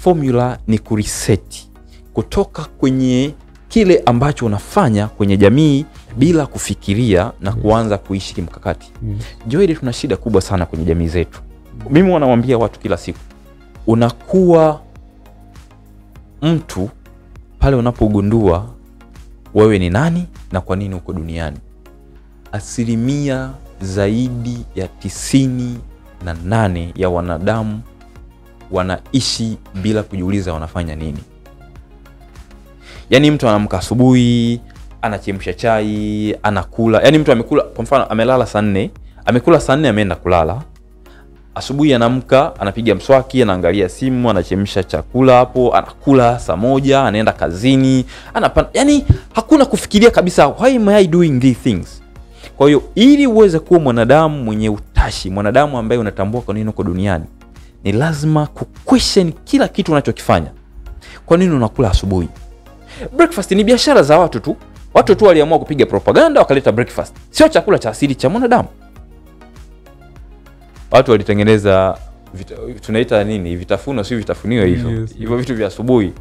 formula ni kuriseti kutoka kwenye kile ambacho unafanya kwenye jamii bila kufikiria na kuanza kuishi kimkakati. Joeli tuna shida kubwa sana kwenye jamii zetu. Mimi wanawambia watu kila siku unakuwa mtu pale unapogundua wewe ni nani na kwa nini uko duniani. Asilimia zaidi ya tisini na nane ya wanadamu wanaishi bila kujiuliza wanafanya nini yaani mtu anaamka asubuhi anachemsha chai anakula. Yani mtu amekula kwa mfano amelala saa nne amekula saa nne ameenda kulala. Asubuhi anaamka anapiga mswaki anaangalia simu anachemsha chakula hapo anakula saa moja anaenda kazini anapan yani hakuna kufikiria kabisa why am I doing these things? Kwa hiyo ili uweze kuwa mwanadamu mwenye utashi mwanadamu ambaye unatambua kwa nini uko duniani ni lazima kuquestion kila kitu unachokifanya. Kwa nini unakula asubuhi breakfast ni biashara za watu tu. Watu tu waliamua kupiga propaganda wakaleta breakfast. Sio chakula cha asili cha mwanadamu. Watu walitengeneza vita, tunaita nini? Vitafuno sio vitafunio hivyo. Yes, hivyo vitu vya asubuhi.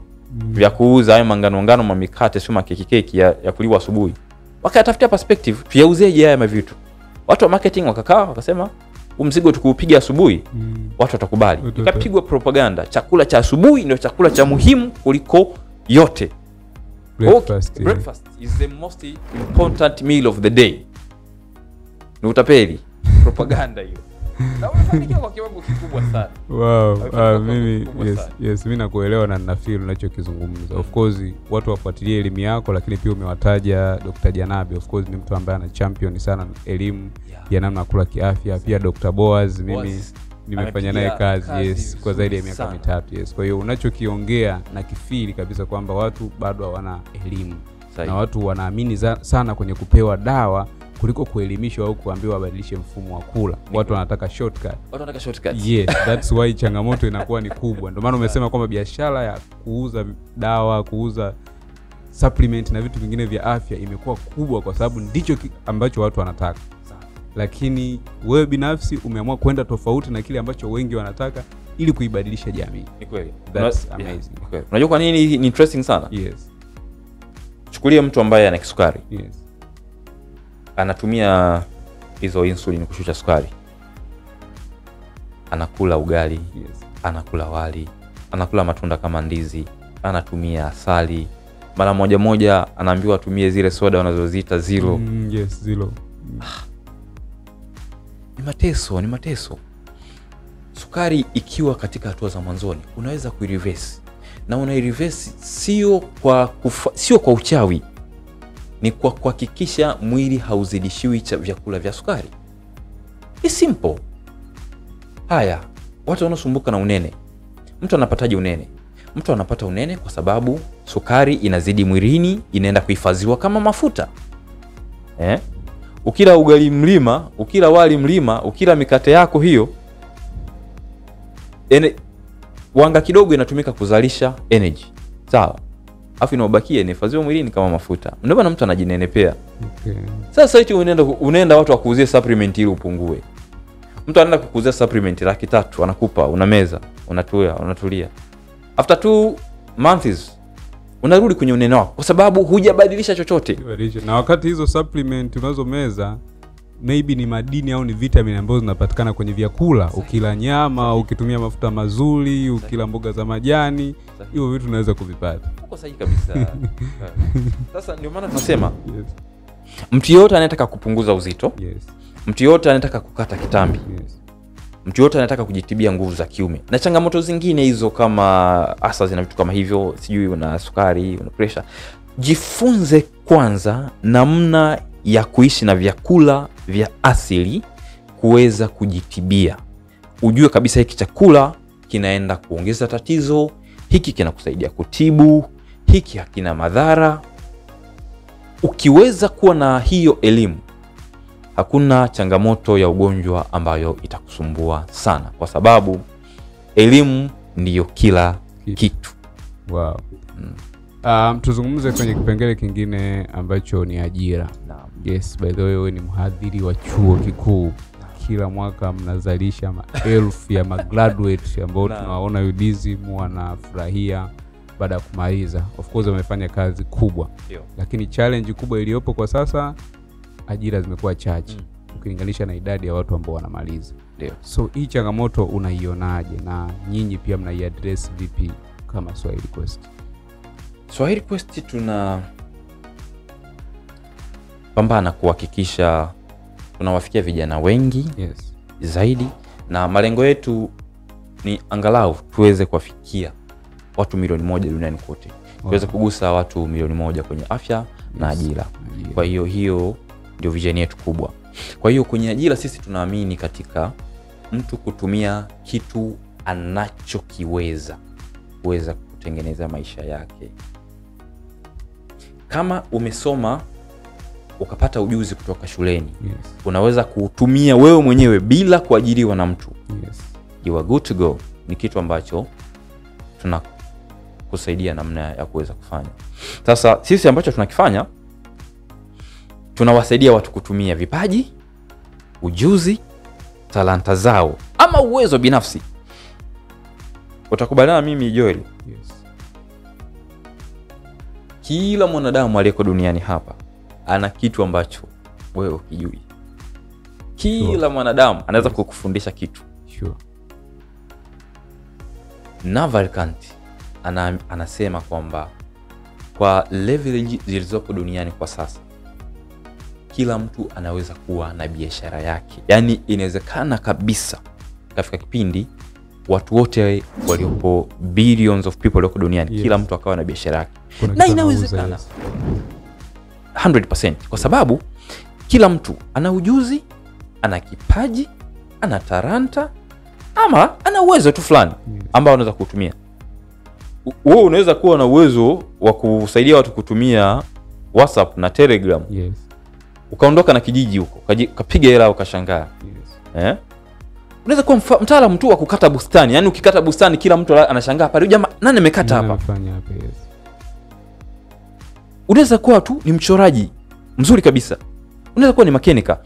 Mm. vya kuuza hayo manganongano mamikate sio makekikeki ya, ya kuliwa asubuhi. Wakatafutia perspective tuyauzeje haya mavitu? Watu wa marketing wakakaa wakasema mzigo tukuupiga asubuhi Mm. watu watakubali. Ikapigwa propaganda. Chakula cha asubuhi ndio chakula cha muhimu kuliko yote Breakfast, Okay, yeah. breakfast is the most important meal of the day ni utapeli propaganda hiyo kwa kiwango kikubwa sana Wow, ah, mimi yes, sana. yes, mi nakuelewa na nafil unachokizungumza. Of course watu wafuatilie elimu yako, lakini pia umewataja Dr. Janabi. Of course ni mtu ambaye ana champion sana elimu Yeah. ya namna ya kula kiafya. Pia Dr. Boaz mimi nimefanya naye kazi, kazi yes, kwa zaidi ya miaka mitatu yes. Kwa hiyo unachokiongea na kifili kabisa kwamba watu bado hawana elimu na watu wanaamini sana kwenye kupewa dawa kuliko kuelimishwa au kuambiwa wabadilishe mfumo wa kula. Watu wanataka shortcut. watu wanataka shortcut. Yes, that's why changamoto inakuwa ni kubwa. Ndio maana umesema kwamba biashara ya kuuza dawa, kuuza supplement na vitu vingine vya afya imekuwa kubwa kwa sababu ndicho ambacho watu wanataka. Lakini wewe binafsi umeamua kwenda tofauti na kile ambacho wengi wanataka ili kuibadilisha jamii. Ni kweli. That's Una- amazing. yeah, unajua kwa nini ni interesting sana? Yes. Chukulia mtu ambaye ana kisukari. Yes. Anatumia hizo insulin kushusha sukari. Anakula ugali. Yes. Anakula wali. Anakula matunda kama ndizi. Anatumia asali. Mara moja moja anaambiwa atumie zile soda wanazoziita zero. Mm, yes zero. Mm. Ni mateso ni mateso. Sukari ikiwa katika hatua za mwanzoni unaweza kuirivesi. Na unairivesi sio kwa kufa, sio kwa uchawi. Ni kwa kuhakikisha mwili hauzidishiwi vyakula vya sukari. Ni simple. Haya watu wanaosumbuka na unene. Mtu anapataje unene? Mtu anapata unene kwa sababu sukari inazidi mwilini inaenda kuhifadhiwa kama mafuta. Eh? Ukila ugali mlima ukila wali mlima ukila mikate yako hiyo ene, wanga kidogo inatumika kuzalisha energy. Sawa. Afu inaobakia inahifadhiwa mwilini kama mafuta. Ndio maana mtu anajinenepea. Okay. sasa hicho unaenda, unaenda watu wakuuzie supplement ili upungue. Mtu anaenda kukuuzia supplement laki tatu anakupa unameza unatulia unatulia. After two months unarudi kwenye unene wako kwa sababu hujabadilisha chochote na wakati hizo supplement unazomeza maybe ni madini au ni vitamin ambazo zinapatikana kwenye vyakula ukila nyama ukitumia mafuta mazuri ukila mboga za majani hivyo vitu unaweza kuvipata uko sahihi kabisa sasa ndio maana tunasema yes. mtu yoyote anayetaka kupunguza uzito Yes. mtu yoyote anayetaka kukata kitambi Yes. Mtu yote anataka kujitibia nguvu za kiume. Na changamoto zingine hizo kama asa zina vitu kama hivyo sijui una sukari una presha jifunze kwanza namna ya kuishi na vyakula vya asili kuweza kujitibia. Ujue kabisa hiki chakula kinaenda kuongeza tatizo hiki kinakusaidia kutibu hiki hakina madhara. Ukiweza kuwa na hiyo elimu hakuna changamoto ya ugonjwa ambayo itakusumbua sana kwa sababu elimu ndiyo kila Kitu. kitu. Wow. Um, tuzungumze kwenye kipengele kingine ambacho ni ajira. Yes by the way wewe ni mhadhiri wa chuo kikuu. Kila mwaka mnazalisha maelfu ya magraduate ambao tunawaona UDSM wanafurahia baada ya kumaliza. Of course wamefanya kazi kubwa. Yo. lakini challenge kubwa iliyopo kwa sasa ajira zimekuwa chache Mm. ukilinganisha na idadi ya watu ambao wanamaliza Ndio. so hii changamoto unaionaje na nyinyi pia mnaiadres vipi kama Swahili Quest swahili quest tuna pambana kuhakikisha tunawafikia vijana wengi yes zaidi na malengo yetu ni angalau tuweze kuwafikia watu milioni moja duniani kote tuweze kugusa watu milioni moja kwenye afya na Yes. Ajira. kwa hiyo hiyo ndio vision yetu kubwa. Kwa hiyo kwenye ajira sisi tunaamini katika mtu kutumia kitu anachokiweza kuweza kutengeneza maisha yake. Kama umesoma ukapata ujuzi kutoka shuleni yes. unaweza kuutumia wewe mwenyewe bila kuajiriwa na mtu. Yes. You are good to go. Ni kitu ambacho tunakusaidia namna ya kuweza kufanya. Sasa sisi ambacho tunakifanya tunawasaidia watu kutumia vipaji ujuzi talanta zao ama uwezo binafsi. Utakubaliana na mimi joel? Yes. Kila mwanadamu aliyeko duniani hapa ana kitu ambacho wewe ukijui. Kila Sure. mwanadamu anaweza yes. kukufundisha kitu. Sure. Navalkant ana, anasema kwamba kwa level zilizopo duniani kwa sasa kila mtu anaweza kuwa na biashara yake. Yaani inawezekana kabisa katika kipindi watu wote waliopo billions of people walioko duniani Yes. kila mtu akawa na biashara yake. Na inawezekana yes. 100% kwa sababu kila mtu ana ujuzi ana kipaji ana taranta ama ana uwezo tu fulani ambao anaweza kuutumia. Wewe unaweza kuwa na uwezo wa kusaidia watu kutumia whatsapp na telegram. Yes ukaondoka na kijiji huko kapiga ukapiga hela ukashangaa. Yes. Eh? unaweza kuwa mtaalamu tu wa kukata bustani yaani ukikata bustani kila mtu anashangaa pale jamaa nani amekata hapa? hapa? Yes. Unaweza kuwa tu ni mchoraji mzuri kabisa. Unaweza kuwa ni makenika.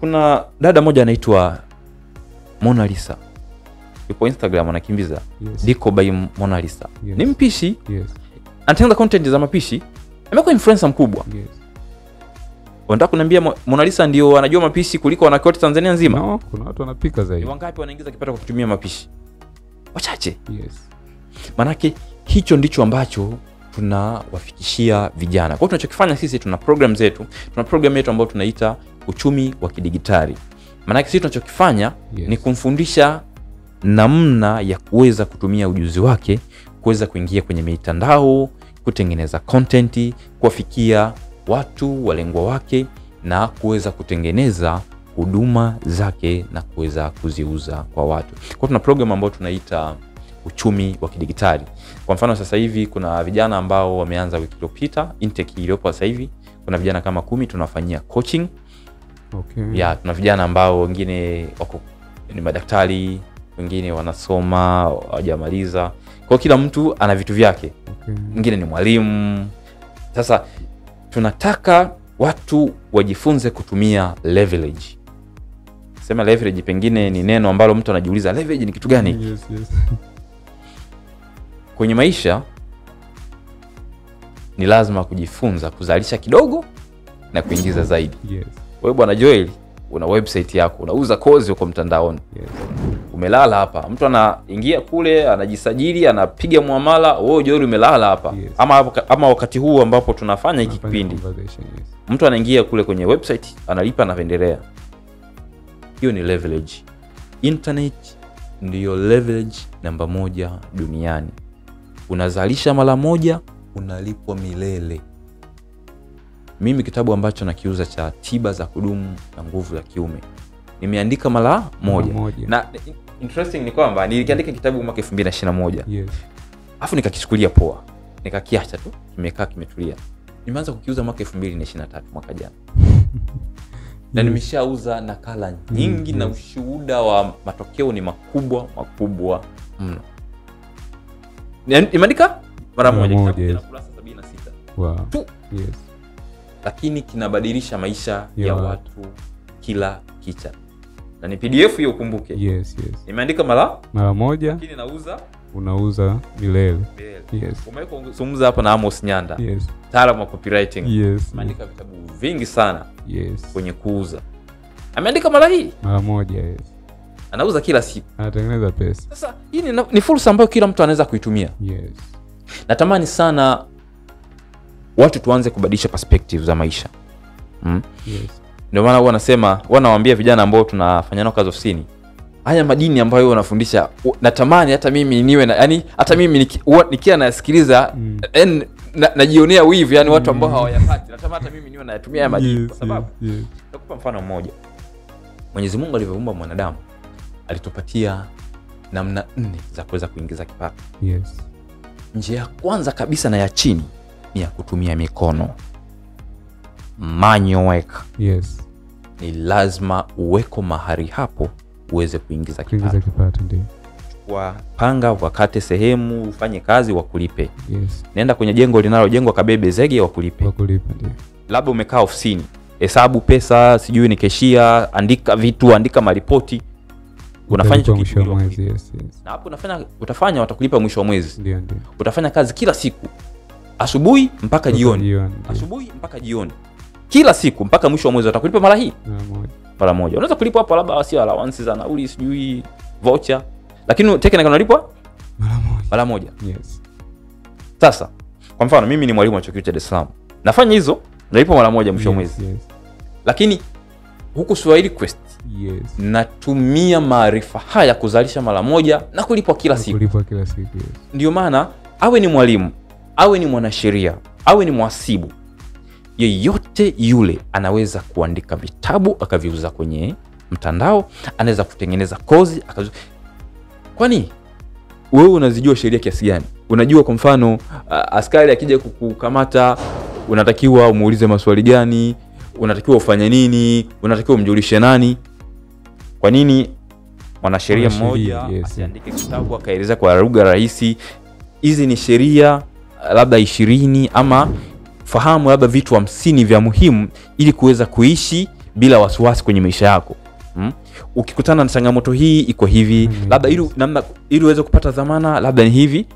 Kuna dada moja anaitwa mona lisa. Yupo instagram anakimbiza. Yes. diko by Mona Lisa. Yes. ni mpishi. Yes. anatengeneza content za mapishi. Amekuwa influencer mkubwa. Yes. Unataka kuniambia Mona Lisa ndio anajua mapishi kuliko wanawake wote Tanzania nzima No, kuna watu wanapika ni zaidi. wangapi wanaingiza kipato kwa kutumia mapishi wachache Yes. manake hicho ndicho ambacho tunawafikishia vijana kwa hiyo tunachokifanya sisi tuna program zetu tuna program yetu ambayo tunaita uchumi wa kidigitali manake sisi tunachokifanya Yes. ni kumfundisha namna ya kuweza kutumia ujuzi wake kuweza kuingia kwenye mitandao kutengeneza content kuwafikia watu walengwa wake na kuweza kutengeneza huduma zake na kuweza kuziuza kwa watu. Kwa tuna program ambayo tunaita uchumi wa kidigitali. Kwa mfano sasa hivi kuna vijana ambao wameanza wiki iliyopita intake iliyopo sasa hivi kuna vijana kama kumi tunafanyia coaching. Okay. ya tuna vijana ambao wengine wako ni madaktari wengine wanasoma hawajamaliza. Kwa kila mtu ana vitu vyake. Okay. mwingine ni mwalimu. Sasa tunataka watu wajifunze kutumia leverage sema leverage pengine ni neno ambalo mtu anajiuliza leverage ni kitu gani Yes, yes. kwenye maisha ni lazima kujifunza kuzalisha kidogo na kuingiza zaidi Yes. wewe bwana joel una website yako unauza kozi huko mtandaoni. Yes. umelala hapa. Mtu anaingia kule anajisajili anapiga mwamala wewe joel umelala hapa. Yes. ama, ama wakati huu ambapo tunafanya hiki kipindi. yes. mtu anaingia kule kwenye website analipa anaendelea hiyo ni leverage. Internet ndiyo leverage namba moja duniani. Unazalisha mara moja unalipwa milele mimi kitabu ambacho nakiuza cha tiba za kudumu na nguvu za kiume. Nimeandika mara moja. Moja. na interesting ni kwamba nilikiandika kitabu mwaka 2021 Yes. afu nikakichukulia poa. Nikakiacha tu kimekaa kimetulia. Nimeanza kukiuza mwaka 2023 mwaka jana. Na nimeshauza nakala nyingi Mm, na ushuhuda wa matokeo ni makubwa makubwa mno. Nimeandika imeandika mara moja moja, yes. kurasa 76 Wow. tu. Yes. Lakini kinabadilisha maisha yeah. ya watu. kila kicha na ni pdf hiyo ukumbuke Yes, yes. imeandika mara Mara moja lakini nauza unauza milele. Yes. umezungumza hapa na amos nyanda Yes. mtaalamu wa copywriting Yes. ameandika vitabu vingi sana Yes. kwenye kuuza ameandika mara hii Mara moja, yes. anauza kila siku Anatengeneza pesa. sasa hii ni, ni fursa ambayo kila mtu anaweza kuitumia Yes. natamani sana watu tuanze kubadilisha perspective za maisha mm? Yes. ndio maana huwa nasema huwa nawaambia vijana ambao tunafanya nao kazi ofisini haya madini ambayo wanafundisha natamani hata mimi niwe na yani hata mimi niki- nikiwa nayasikiliza Mm. najionea na- najionea wivu yani watu ambao hawayapati natamani hata mimi niwe nayatumia haya madini Yes, kwa sababu yes, yes. Nakupa mfano mmoja. Mwenyezi Mungu alivyoumba mwanadamu alitupatia namna nne za kuweza kuingiza kipato. Yes. Njia ya kwanza kabisa na ya chini ni ya kutumia mikono. manyowek Yes. ni lazima uweko mahari hapo uweze kuingiza kipato. kipato ndio. Wapanga wakate sehemu, ufanye kazi, wakulipe. Yes. Nenda kwenye jengo linalojengwa, kabebe zege, wakulipe. Wakulipe ndio. labda umekaa ofisini hesabu pesa sijui ni keshia andika vitu andika maripoti unafanya hicho kitu mwisho wa mwezi. Yes, yes. na hapo unafanya utafanya watakulipa mwisho wa mwezi Ndio, ndio. utafanya kazi kila siku asubuhi mpaka jioni asubuhi mpaka jioni kila siku mpaka mwisho wa mwezi watakulipa mara hii Mara moja. unaweza kulipa hapo labda sio allowance za nauli sijui vocha lakini technical unalipwa Mara moja. mara moja Yes. sasa kwa mfano mimi ni mwalimu wa chuo cha Dar es Salaam nafanya hizo nalipwa mara moja mwisho wa Yes, mwezi yes. lakini huku Swahili Quest Yes. natumia maarifa haya kuzalisha mara moja na kulipwa kila siku Kulipwa kila siku. Yes. ndio maana awe ni mwalimu awe ni mwanasheria awe ni mwasibu yeyote yule anaweza kuandika vitabu akaviuza kwenye mtandao anaweza kutengeneza kozi akazu... kwani wewe unazijua sheria kiasi gani? Unajua kwa mfano uh, askari akija kukukamata unatakiwa umuulize maswali gani? Unatakiwa ufanye nini? Unatakiwa umjulishe nani? Kwa nini mwanasheria Mwanasheria, mmoja yes, asiandike kitabu akaeleza kwa lugha rahisi hizi ni sheria labda ishirini ama fahamu labda vitu hamsini vya muhimu ili kuweza kuishi bila wasiwasi kwenye maisha yako mm? ukikutana na changamoto hii iko hivi mm -hmm. labda ili namna ili uweze kupata dhamana labda ni hivi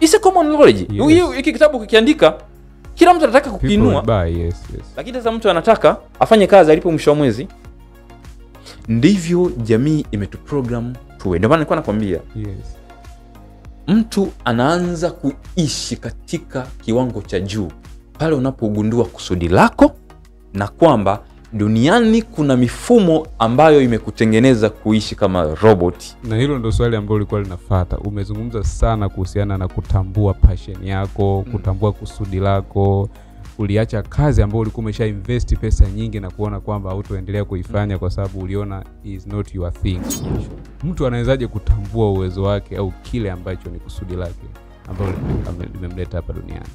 It's a common knowledge Yes. Hiki kitabu kikiandika kila mtu anataka kukiinua yes, yes. lakini sasa mtu anataka afanye kazi alipo mwisho wa mwezi ndivyo jamii imetuprogram tuwe ndio maana nilikuwa nakwambia Yes. Mtu anaanza kuishi katika kiwango cha juu pale unapogundua kusudi lako na kwamba duniani kuna mifumo ambayo imekutengeneza kuishi kama robot na hilo ndo swali ambalo lilikuwa linafata umezungumza sana kuhusiana na kutambua pashen yako Mm. kutambua kusudi lako uliacha kazi ambayo ulikuwa umesha invest pesa nyingi na kuona kwamba hautoendelea kuifanya kwa sababu uliona is not your thing. Mtu anawezaje kutambua uwezo wake au kile ambacho ni kusudi lake ambalo limemleta hapa duniani?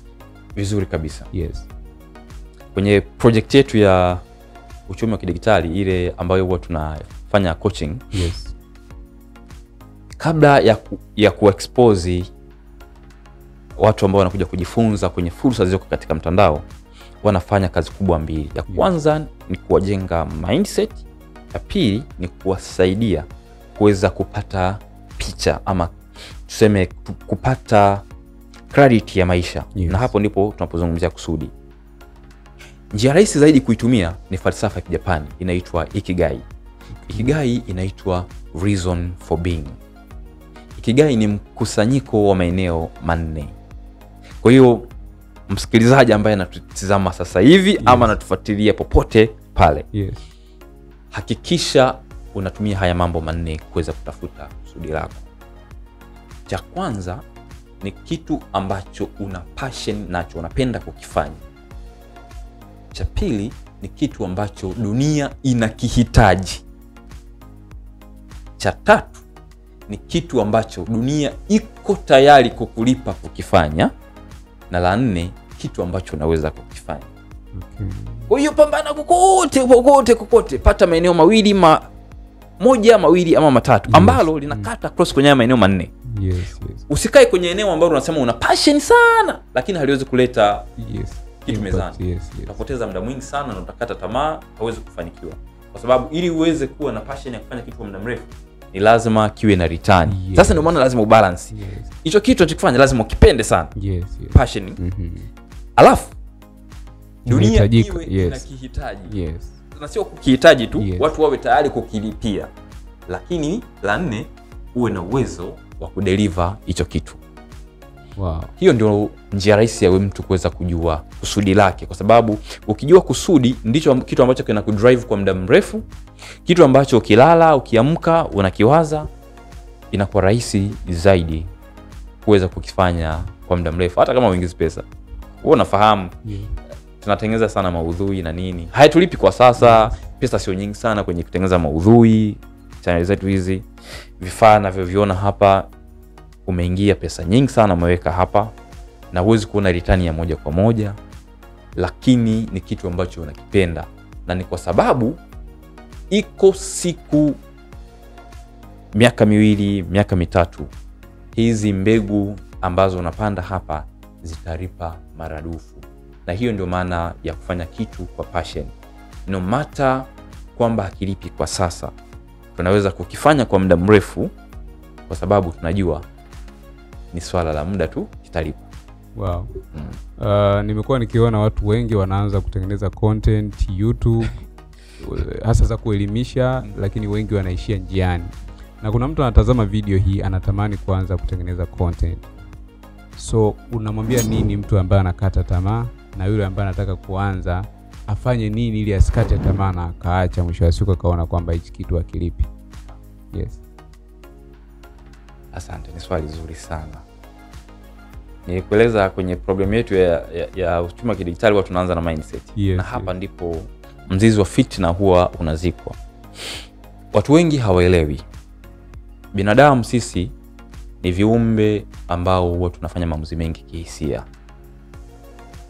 Vizuri kabisa. Yes. Kwenye project yetu ya uchumi wa kidigitali ile ambayo huwa tunafanya coaching yes. kabla ya, ku, ya kuexpose watu ambao wanakuja kujifunza kwenye fursa zilizoko katika mtandao wanafanya kazi kubwa mbili. Ya kwanza ni kuwajenga mindset ya pili ni kuwasaidia kuweza kupata picha ama tuseme kupata clarity ya maisha. Yes. na hapo ndipo tunapozungumzia kusudi. Njia rahisi zaidi kuitumia ni falsafa ya kijapani inaitwa ikigai. Ikigai inaitwa reason for being. Ikigai ni mkusanyiko wa maeneo manne kwa hiyo msikilizaji ambaye anatutizama sasa hivi yes, ama anatufuatilia popote pale yes. hakikisha unatumia haya mambo manne kuweza kutafuta kusudi lako. Cha kwanza ni kitu ambacho una passion nacho unapenda kukifanya. Cha pili ni kitu ambacho dunia inakihitaji. Cha tatu ni kitu ambacho dunia iko tayari kukulipa kukifanya na la nne kitu ambacho unaweza kukifanya. Okay. kwa hiyo pambana kokote kokote kokote. Pata maeneo mawili ma moja mawili ama matatu Yes. ambalo linakata cross kwenye haya maeneo manne. Yes yes. Usikae kwenye eneo ambalo unasema una passion sana lakini haliwezi kuleta yes. Kitu mezani. yes yes. Utapoteza muda mwingi sana na utakata tamaa hauwezi kufanikiwa. Kwa sababu ili uweze kuwa na passion ya kufanya kitu kwa muda mrefu ni lazima kiwe na return. Yes. sasa ndio maana lazima ubalance. Hicho yes kitu unachokifanya lazima ukipende sana. Yes yes. Passion. Mm -hmm. alafu dunia iwe yes. inakihitaji. Yes. Na sio kukihitaji tu Yes. watu wawe tayari kukilipia. Lakini la nne uwe na uwezo wa kudeliver hicho kitu wow. Hiyo ndio njia rahisi ya we mtu kuweza kujua kusudi lake kwa sababu ukijua kusudi ndicho kitu ambacho kina kudrive kwa muda mrefu. Kitu ambacho ukilala ukiamka unakiwaza inakuwa rahisi zaidi kuweza kukifanya kwa muda mrefu hata kama uingizi pesa. Huwa unafahamu. Yeah. tunatengeneza sana maudhui na nini. Hayatulipi kwa sasa. Pesa sio nyingi sana kwenye kutengeneza maudhui. Chaneli zetu hizi vifaa navyoviona hapa umeingia pesa nyingi sana umeweka hapa na huwezi kuona return ya moja kwa moja lakini ni kitu ambacho unakipenda. Na ni kwa sababu iko siku miaka miwili miaka mitatu hizi mbegu ambazo unapanda hapa zitaripa maradufu. Na hiyo ndio maana ya kufanya kitu kwa passion. No matter kwamba hakilipi kwa sasa tunaweza kukifanya kwa muda mrefu kwa sababu tunajua ni swala la muda tu kitalipa wow. Mm. uh, nimekuwa nikiona watu wengi wanaanza kutengeneza content youtube hasa za kuelimisha mm. lakini wengi wanaishia njiani. Na kuna mtu anatazama video hii anatamani kuanza kutengeneza content. So unamwambia nini mtu ambaye anakata tamaa na yule ambaye anataka kuanza afanye nini ili asikate tamaa na akaacha? Mwisho wa siku akaona kwamba hichi kitu akilipi yes. Asante ni swali zuri sana nilikueleza kwenye programu yetu ya, ya, ya uchumi wa kidigitali huwa tunaanza na mindset. Yes, na hapa yes. ndipo mzizi wa fitna huwa unazikwa. Watu wengi hawaelewi. Binadamu sisi ni viumbe ambao huwa tunafanya maamuzi mengi kihisia.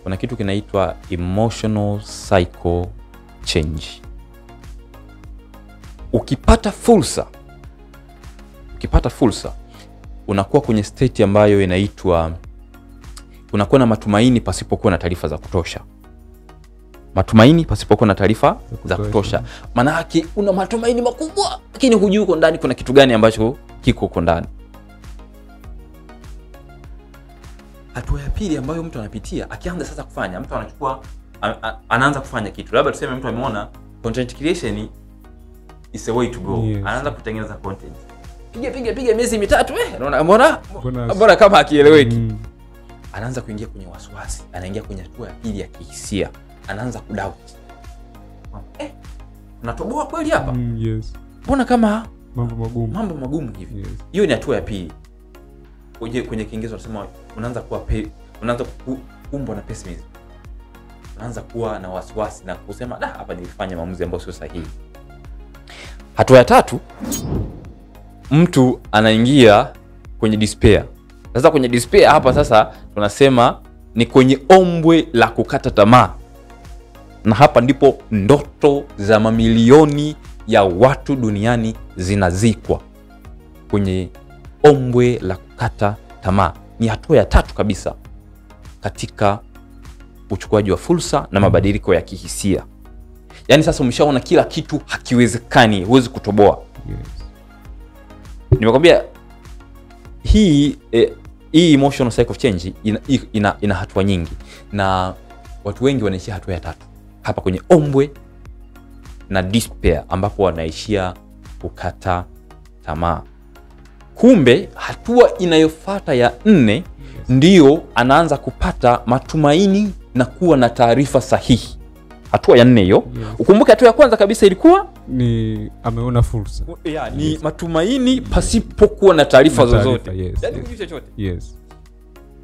Kuna kitu kinaitwa emotional cycle change. Ukipata fursa ukipata fursa unakuwa kwenye state ambayo inaitwa unakuwa na matumaini pasipokuwa na taarifa za kutosha. Matumaini pasipokuwa na taarifa za kutosha. maana yake una matumaini makubwa lakini hujui huko ndani kuna kitu gani ambacho kiko huko ndani. Hatua ya pili ambayo mtu anapitia akianza sasa kufanya mtu anachukua anaanza kufanya kitu. Labda tuseme mtu ameona content creation is a way to go. Yes. anaanza kutengeneza content. Piga piga piga miezi mitatu eh Mbona- mbona kama akieleweki Mm, anaanza kuingia kwenye wasiwasi anaingia kwenye hatua ya pili ya kihisia anaanza kudoubt. Eh, natoboa kweli hapa? Mm, yes. mbona kama mambo magumu. mambo magumu hivi? Yes. hiyo ni hatua ya pili. Kwenye, kwenye kiingereza anasema unaanza kuwa pe, unaanza ku- kukumbwa na pessimism. Unaanza kuwa na wasiwasi na kusema da hapa nilifanya maamuzi ambayo sio sahihi. Hatua ya tatu mtu anaingia kwenye despair sasa kwenye despair hapa sasa tunasema ni kwenye ombwe la kukata tamaa. Na hapa ndipo ndoto za mamilioni ya watu duniani zinazikwa kwenye ombwe la kukata tamaa. Ni hatua ya tatu kabisa katika uchukuaji wa fursa na mabadiliko ya kihisia. Yaani sasa umeshaona kila kitu hakiwezekani huwezi kutoboa. Yes. nimekwambia hii eh, hii emotional cycle of change ina, ina, ina hatua nyingi. Na watu wengi wanaishia hatua ya tatu. Hapa kwenye ombwe na despair ambapo wanaishia kukata tamaa. Kumbe hatua inayofata ya nne ndiyo anaanza kupata matumaini na kuwa na taarifa sahihi hatua ya nne hiyo Yes. ukumbuke hatua ya kwanza kabisa ilikuwa ni ameona fursa yeah, ni yes. matumaini pasipokuwa na taarifa zozote yes, yani yes. chochote. yes.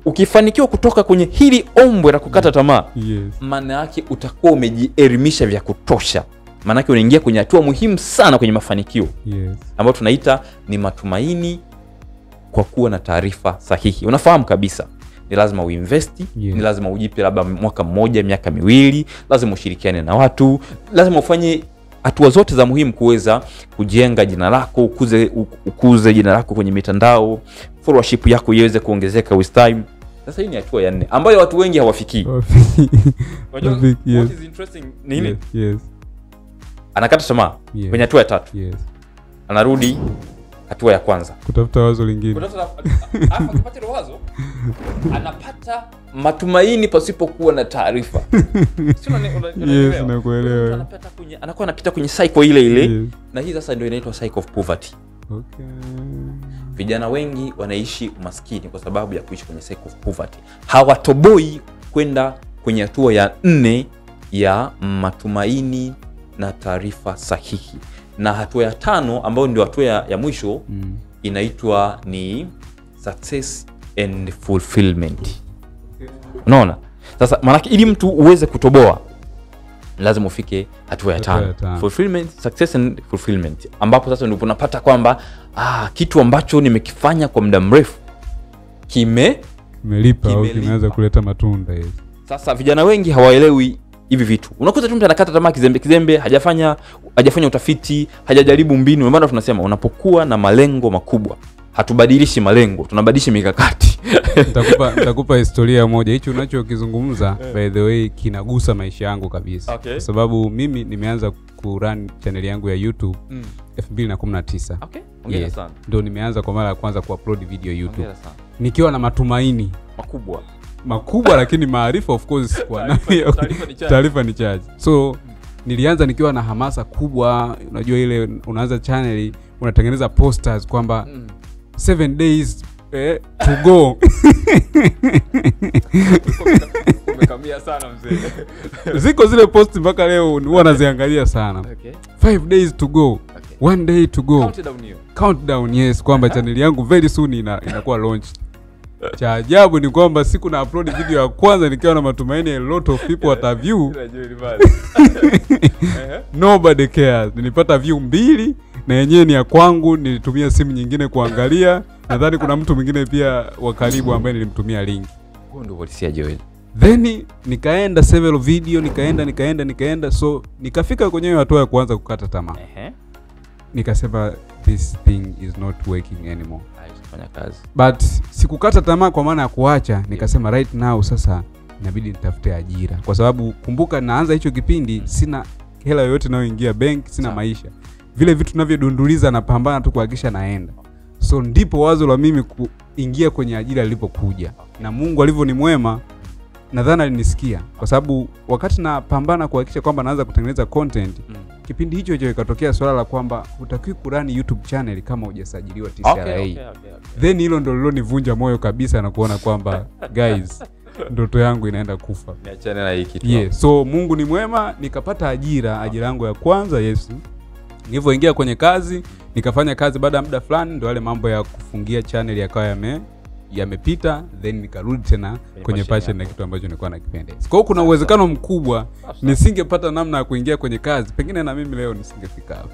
ukifanikiwa kutoka kwenye hili ombwe la kukata tamaa Yes. maana yake utakuwa umejielimisha vya kutosha maanake unaingia kwenye hatua muhimu sana kwenye mafanikio Yes. ambayo tunaita ni matumaini kwa kuwa na taarifa sahihi unafahamu kabisa ni lazima uinvesti Yeah. ni lazima ujipe labda mwaka mmoja miaka miwili lazima ushirikiane na watu lazima ufanye hatua zote za muhimu kuweza kujenga jina lako ukuze, ukuze jina lako kwenye mitandao followership yako iweze kuongezeka with time sasa hii ni hatua ya nne ambayo watu wengi hawafikii yes. Yes. Yes. anakata tamaa Yes. kwenye hatua ya tatu Yes. anarudi hatua ya kwanza. Kutafuta wazo lingine. Akipata hilo wazo anapata matumaini pasipokuwa na taarifa. Yes, nakuelewa. Anapata kwenye- anakuwa anapita kwenye cycle ile ile Yes. na hii sasa ndio inaitwa cycle of poverty. Okay. vijana wengi wanaishi umaskini kwa sababu ya kuishi kwenye cycle of poverty. Hawatoboi kwenda kwenye hatua ya nne ya matumaini na taarifa sahihi na hatua ya tano ambayo ndio hatua ya, ya mwisho Mm. inaitwa ni success and fulfillment. Unaona? Sasa maanake ili mtu uweze kutoboa lazima ufike hatua ya tano. fulfillment success and fulfillment. Ambapo sasa ndipo unapata kwamba ah, kitu ambacho nimekifanya kwa muda mrefu kime kimelipa au kimeanza kuleta matunda hizi. sasa vijana wengi hawaelewi hivi vitu unakuta tu mtu anakata tamaa kizembe kizembe hajafanya hajafanya utafiti hajajaribu mbinu Ndio maana tunasema unapokuwa na malengo makubwa hatubadilishi malengo tunabadilisha mikakati nitakupa nitakupa historia moja hichi unachokizungumza by the way kinagusa maisha yangu kabisa Okay. kwa sababu mimi nimeanza kurun chaneli yangu ya youtube mm. 2019 okay. Ongea Yes. sana. ndo nimeanza kwa mara ya kwanza kuupload video youtube nikiwa na matumaini makubwa makubwa lakini maarifa of course kwa Taarifa- taarifa ni chache. so nilianza nikiwa na hamasa kubwa. Unajua ile unaanza channel unatengeneza posters kwamba Mm. seven days eh, to go. Umekamia sana mzee. Ziko zile post mpaka leo huwa naziangalia sana. Okay. five days to go. Okay. one day to go. Countdown countdown yes kwamba chaneli yangu very soon ina, inakuwa launch cha ajabu ni kwamba siku na upload video ya kwanza nikiwa na matumaini a lot of people wataview. Unajua ni nobody cares. Nilipata view mbili na yenyewe ni ya kwangu nilitumia simu nyingine kuangalia. Nadhani kuna mtu mwingine pia wa karibu ambaye nilimtumia link. Then nikaenda several video nikaenda nikaenda nikaenda. So nikafika kwenye hatua ya kuanza kukata tamaa. Nikasema this thing is not working anymore kufanya kazi. But sikukata tamaa kwa maana ya kuacha nikasema right now sasa inabidi nitafute ajira. Kwa sababu kumbuka naanza hicho kipindi mm. sina hela yoyote inayoingia bank sina Sa. maisha. Vile vitu navyodunduliza napambana tu kuhakikisha naenda. So ndipo wazo la mimi kuingia kwenye ajira lilipokuja. Na mungu alivyo ni mwema nadhani alinisikia kwa sababu wakati napambana kuhakikisha kwamba naanza kutengeneza content Mm. kipindi hicho hicho ikatokea swala la kwamba hutakiwi kurani youtube channel kama hujasajiliwa TCRA Okay, okay, okay, okay. then hilo ndo lilonivunja moyo kabisa na kuona kwamba guys ndoto yangu inaenda kufa Niachane na yeah. so mungu ni mwema nikapata ajira ajira yangu ya kwanza yesu nilivyoingia kwenye kazi nikafanya kazi baada ya muda fulani ndo yale mambo ya kufungia channel yakawa yame yamepita then nikarudi tena kwenye passion na kitu ambacho nilikuwa nakipenda kwa hiyo kuna uwezekano mkubwa nisingepata namna ya kuingia kwenye kazi pengine na mimi leo nisingefika hapo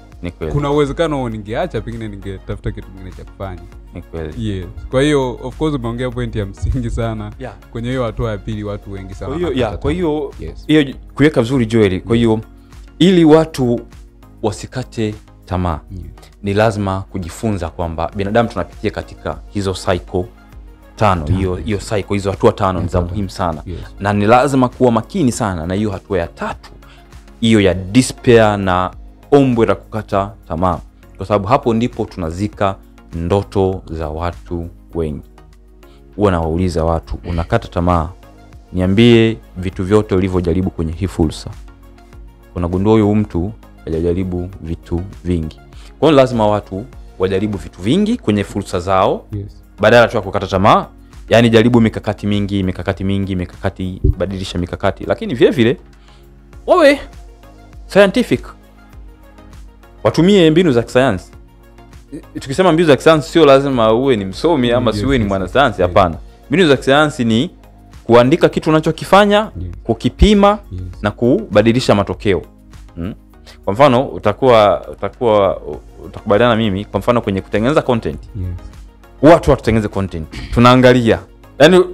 kuna uwezekano ningeacha pengine ningetafuta kitu kingine cha kufanya Ni kweli. yes kwa hiyo of course umeongea point ya msingi sana Yeah. kwenye hiyo hatua ya pili watu wengi sana Kwa hiyo yeah, kwa hiyo Yes. hiyo kuweka vizuri Joel. Kwa hiyo ili watu wasikate tamaa tamaa. Yeah. ni lazima kujifunza kwamba binadamu tunapitia katika hizo cycle tano. Hiyo hiyo cycle hizo hatua tano ni za muhimu sana. Yes. na ni lazima kuwa makini sana na hiyo hatua ya tatu hiyo ya despair na ombwe la kukata tamaa. Kwa sababu hapo ndipo tunazika ndoto za watu wengi. Huwa nawauliza watu unakata tamaa? Niambie vitu vyote ulivyojaribu kwenye hii fursa. Unagundua huyu mtu hajajaribu vitu vingi. Kwa hiyo lazima watu wajaribu vitu vingi kwenye fursa zao. Yes. Badala tu ya kukata tamaa Yani jaribu mikakati mingi mikakati mingi mikakati badilisha mikakati. Lakini vile vile wawe scientific. Watumie mbinu za kisayansi. Tukisema mbinu za kisayansi sio lazima uwe ni msomi ama siwe ni mwanasayansi hapana. Mbinu za kisayansi ni kuandika kitu unachokifanya kukipima na kubadilisha matokeo. Hmm? kwa mfano utakuwa utakuwa utakubaliana mimi kwa mfano kwenye kutengeneza content. Yes. Watu watutengeneze content. Tunaangalia. Yani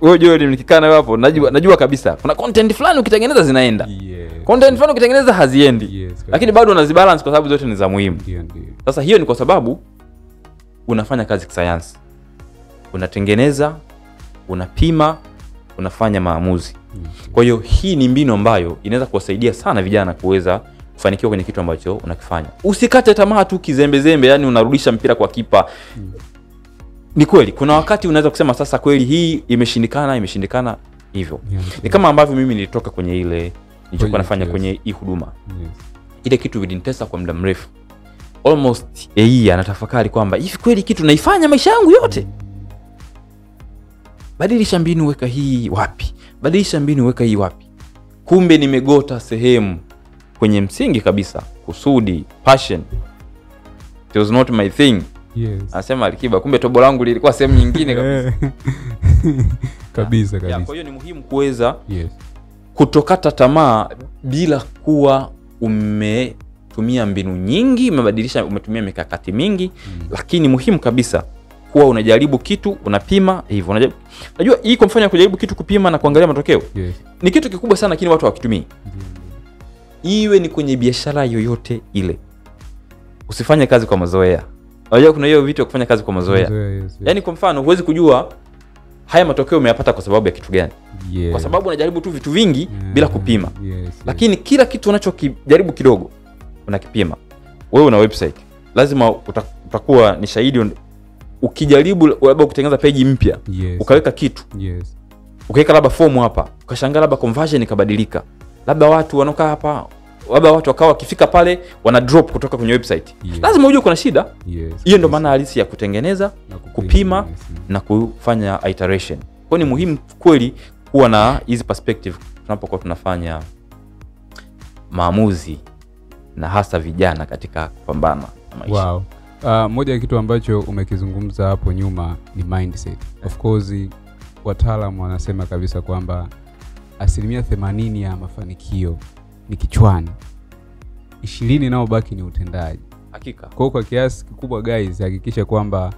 wewe Joel nikikaa nawe hapo najua, najua kabisa kuna content fulani ukitengeneza zinaenda. Yes. content fulani ukitengeneza haziendi. Yes, lakini bado unazibalance kwa sababu zote ni za muhimu. Sasa hiyo ni kwa sababu unafanya kazi kisayansi unatengeneza unapima unafanya maamuzi. Mm. kwa hiyo hii ni mbinu ambayo inaweza kuwasaidia sana vijana kuweza kufanikiwa kwenye kitu ambacho unakifanya. Usikate tamaa tu kizembezembe yani unarudisha mpira kwa kipa ni kweli kuna wakati unaweza kusema sasa kweli hii imeshindikana imeshindikana hivyo. Yeah, ni kama ambavyo mimi nilitoka kwenye ile nilichokuwa nafanya yes. kwenye hii huduma. Yes. ile kitu vilinitesa kwa muda mrefu. Almost a year natafakari kwamba hivi kweli kitu naifanya maisha yangu yote? Badilisha mbinu weka hii wapi? Badilisha mbinu weka hii wapi? Kumbe nimegota sehemu kwenye msingi kabisa kusudi passion. It was not my thing Yes. anasema alikiba kumbe tobo langu lilikuwa sehemu nyingine kabisa Eh. kabisa kabisa kwa hiyo ni muhimu kuweza Yes. kutokata tamaa bila kuwa umetumia mbinu nyingi umebadilisha umetumia mikakati mingi mm. lakini muhimu kabisa kuwa unajaribu kitu unapima hivyo unajaribu najua hii kwa mfano ya kujaribu kitu kupima na kuangalia matokeo Yes. ni kitu kikubwa sana lakini watu hawakitumii ndio. iwe ni kwenye biashara yoyote ile usifanye kazi kwa mazoea unajua kuna hiyo vitu ya kufanya kazi kwa mazoea yes, yes. yaani kwa mfano huwezi kujua haya matokeo umeyapata kwa sababu ya kitu gani Yes. kwa sababu unajaribu tu vitu vingi bila kupima Yes, yes. lakini kila kitu unachokijaribu kidogo unakipima wewe una website lazima uta, utakuwa ni shahidi ukijaribu labda kutengeneza peji mpya Yes. ukaweka kitu Yes. ukaweka labda fomu hapa ukashangaa labda conversion ikabadilika labda watu wanaokaa hapa labda watu wakawa wakifika pale wana drop kutoka kwenye website Yes. lazima ujue kuna shida hiyo Yes. ndo maana halisi ya kutengeneza Na kupima, yes, yes. na kufanya iteration kwao ni muhimu kweli kuwa na hizi perspective tunapokuwa tunafanya maamuzi na hasa vijana katika kupambana na maisha wow. Uh, moja ya kitu ambacho umekizungumza hapo nyuma ni mindset of course wataalam wanasema kabisa kwamba asilimia themanini ya mafanikio ni kichwani. Ishirini inayobaki ni utendaji. Hakika. Kwao kwa kiasi kikubwa guys hakikisha kwamba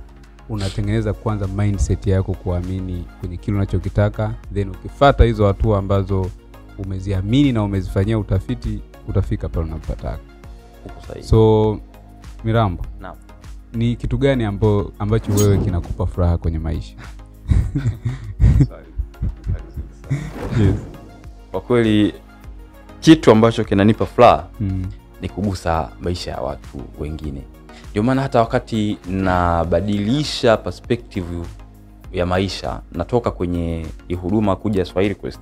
unatengeneza kwanza mindset yako kuamini kwenye kile unachokitaka then ukifata hizo hatua ambazo umeziamini na umezifanyia utafiti utafika pale unapotaka. So mirambo Naam. ni kitu gani ambo, ambacho wewe kinakupa furaha kwenye maisha? Yes. kwa kweli kitu ambacho kinanipa furaha mm. ni kugusa maisha ya watu wengine ndio maana hata wakati nabadilisha perspective ya maisha natoka kwenye huduma kuja Swahili Quest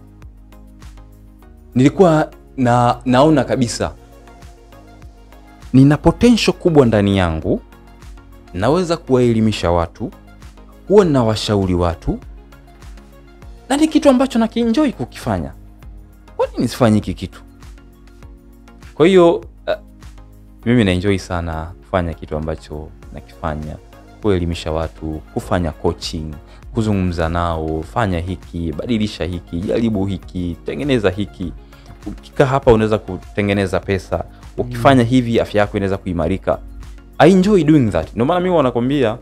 nilikuwa na naona kabisa nina potential kubwa ndani yangu naweza kuwaelimisha watu huwa nawashauri watu na ni kitu ambacho nakinjoi kukifanya kwa nini sifanye hiki kitu? Kwa hiyo uh, mimi naenjoy sana kufanya kitu ambacho nakifanya. Kuelimisha watu kufanya coaching kuzungumza nao fanya hiki badilisha hiki jaribu hiki tengeneza hiki. Ukikaa hapa unaweza kutengeneza pesa. Ukifanya hivi afya yako inaweza kuimarika. I enjoy doing that. Ndio maana mimi wanakwambia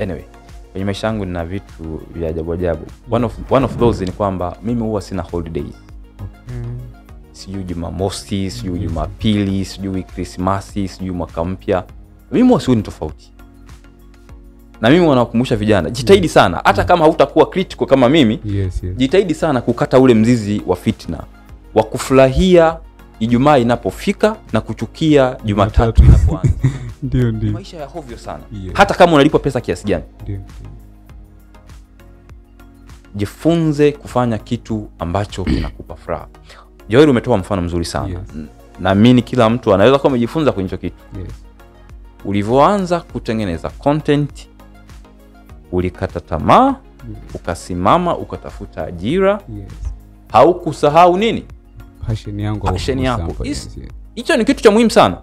anyway kwenye maisha yangu nina vitu vya ajabu ajabu. One of, one of those ni kwamba mimi huwa sina holidays sijui jumamosi sijui jumapili sijui krismasi sijui mwaka mpya. Mimi huwa sioni tofauti. Na mimi wanawakumbusha vijana jitahidi sana. Hata kama hautakuwa critical kama mimi yes, yes. jitahidi sana kukata ule mzizi wa fitna wa kufurahia ijumaa inapofika na kuchukia jumatatu inapoanza ndio ndio maisha ya hovyo sana Yeah. hata kama unalipwa pesa kiasi gani ndio jifunze kufanya kitu ambacho kinakupa furaha Joel, umetoa mfano mzuri sana Yes. Naamini kila mtu anaweza kuwa amejifunza kwenye hicho kitu yes. ulivyoanza kutengeneza content ulikata tamaa Yes. ukasimama ukatafuta ajira yes. haukusahau nini passion yangu Passion yako. hicho ni kitu cha muhimu sana.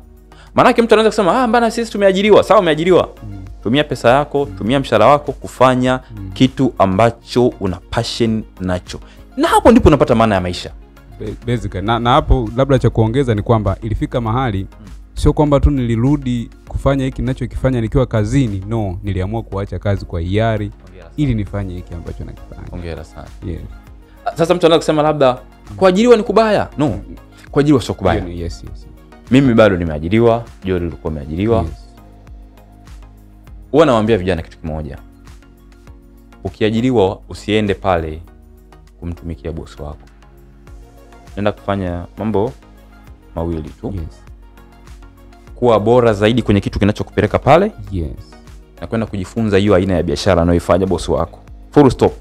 Maanake mtu anaweza kusema ah, mbana sisi tumeajiriwa. Sawa umeajiriwa. Mm. tumia pesa yako mm. tumia mshahara wako kufanya Mm. kitu ambacho una passion nacho. Na hapo ndipo unapata maana ya maisha. Ba- basically. Na, na hapo labda cha kuongeza ni kwamba ilifika mahali sio kwamba tu nilirudi kufanya hiki ninachokifanya nikiwa kazini. No niliamua kuacha kazi kwa hiari ili nifanye hiki ambacho nakifanya. Yeah. sana. Sasa mtu anaweza kusema labda kuajiriwa ni kubaya? No. Kuajiriwa sio kubaya. Yes, yes, yes, mimi bado nimeajiriwa jori ulikuwa umeajiriwa yes. huwa nawaambia vijana kitu kimoja. Ukiajiriwa usiende pale kumtumikia bosi wako. Naenda kufanya mambo mawili tu. Yes. kuwa bora zaidi kwenye kitu kinachokupeleka pale. Yes. na kwenda kujifunza hiyo aina ya biashara anayoifanya bosi wako. Full stop.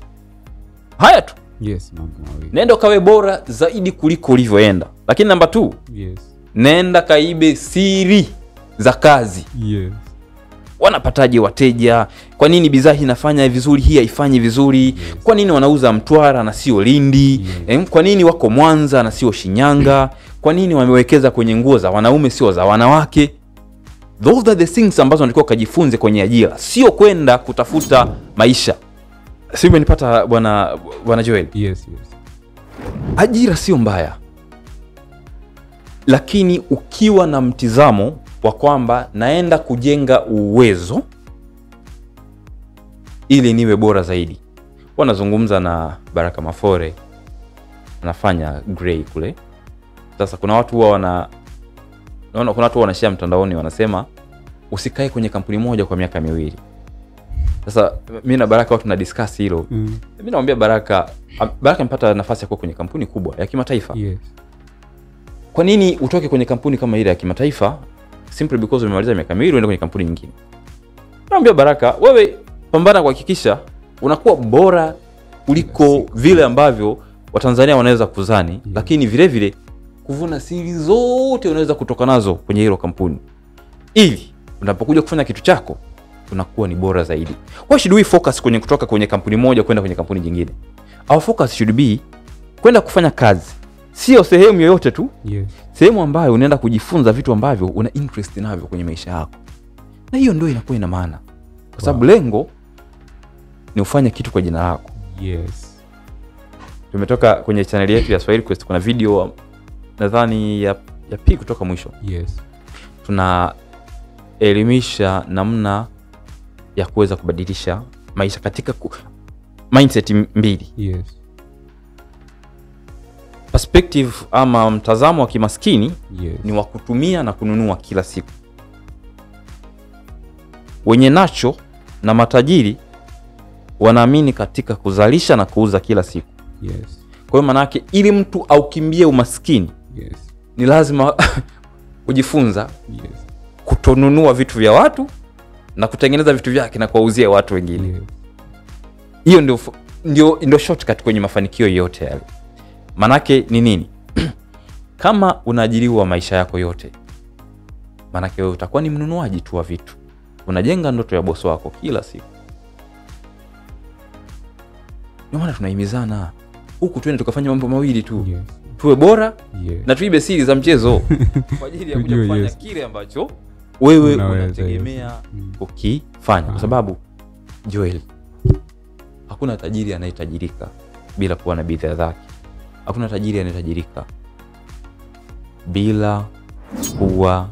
Haya tu Yes, mambo mawili. nenda ukawe bora zaidi kuliko ulivyoenda lakini namba t Yes. nenda kaibe siri za kazi Yes. wanapataje wateja kwa nini bidhaa hii inafanya vizuri hii haifanyi vizuri Yes. kwa nini wanauza mtwara na sio lindi Yes. Kwa nini wako mwanza na sio shinyanga kwa nini wamewekeza kwenye nguo za wanaume sio za wanawake those are the things ambazo natakiwa ukajifunze kwenye ajira sio kwenda kutafuta maisha si umenipata bwana bwana joel? Yes, yes. ajira sio mbaya. Lakini ukiwa na mtizamo wa kwamba naenda kujenga uwezo ili niwe bora zaidi. Wanazungumza na baraka mafore. Anafanya grey kule. Sasa kuna watu huwa wana naona kuna watu wanashia mtandaoni wanasema usikae kwenye kampuni moja kwa miaka miwili sasa mi na baraka tuna discuss hilo Mm. mi namwambia baraka baraka amepata nafasi ya kuwa kwenye kampuni kubwa ya kimataifa Yes. kwa nini utoke kwenye kampuni kama ile ya kimataifa simply because umemaliza miaka miwili uende kwenye kampuni nyingine naambia baraka wewe pambana kuhakikisha unakuwa bora kuliko vile ambavyo watanzania wanaweza kuzani yeah. lakini vilevile vile kuvuna siri zote unaweza kutoka nazo kwenye hilo kampuni ili unapokuja kufanya kitu chako unakuwa ni bora zaidi why should we focus kwenye kutoka kwenye kampuni moja kwenda kwenye kampuni nyingine our focus should be kwenda kufanya kazi sio sehemu yoyote tu Yes. sehemu ambayo unaenda kujifunza vitu ambavyo una interest navyo kwenye maisha yako na hiyo ndio inakuwa ina maana kwa sababu wow. lengo ni ufanye kitu kwa jina lako Yes. tumetoka kwenye chaneli yetu ya swahili quest kuna video nadhani ya, ya pili kutoka mwisho Yes. tunaelimisha namna ya kuweza kubadilisha maisha katika ku, mindset mbili. Yes. perspective ama mtazamo wa kimaskini Yes. ni wa kutumia na kununua kila siku. Wenye nacho na matajiri wanaamini katika kuzalisha na kuuza kila siku. Yes. Kwa hiyo maanake ili mtu aukimbie umaskini yes. ni lazima kujifunza yes. kutonunua vitu vya watu na kutengeneza vitu vyake na kuwauzia watu wengine. Yes hiyo ndio, ndio, ndio shortcut kwenye mafanikio yote yale. Manake ni nini? Kama unaajiriwa maisha yako yote manake wewe utakuwa ni mnunuaji tu wa vitu. Unajenga ndoto ya boso wako kila siku. Ndio maana tunahimizana. Huku tuende tukafanya mambo mawili tu. Yes. Tuwe bora yes. na tuibe siri za mchezo. Kwa ajili ya kuja kufanya yes. kile ambacho wewe unategemea. Mm. ukifanya Ah. kwa sababu joel hakuna tajiri anayetajirika bila kuwa na bidhaa zake hakuna tajiri anayetajirika bila kuwa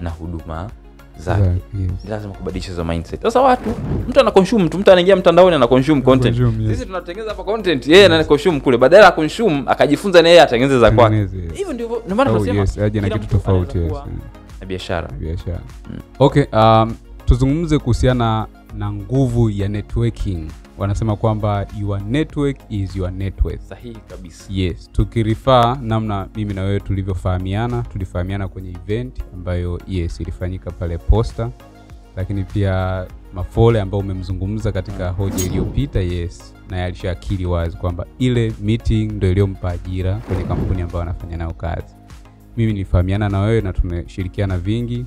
na huduma zake Exactly, yes. Lazima kubadilisha hizo mindset sasa watu mtu ana consume tu, mtu anaingia mtandaoni ana consume content sisi yes. tunatengeneza hapa content yeye ana consume kule badala ya consume akajifunza na yeye atengeneze za kwake hivyo ndivyo ndio maana Oh, tunasema aje na kitu tofauti na biashara. Biashara. Okay um, tuzungumze kuhusiana na nguvu ya networking. Wanasema kwamba your network is your net worth. Sahihi kabisa. Yes tukirifaa namna mimi na wewe tulivyofahamiana tulifahamiana kwenye event ambayo yes ilifanyika pale posta lakini pia mafole ambayo umemzungumza katika hoja iliyopita yes naye alishaakili wazi kwamba ile meeting ndo iliyompa ajira kwenye kampuni ambayo anafanya nayo kazi mimi nilifahamiana na wewe na tumeshirikiana vingi.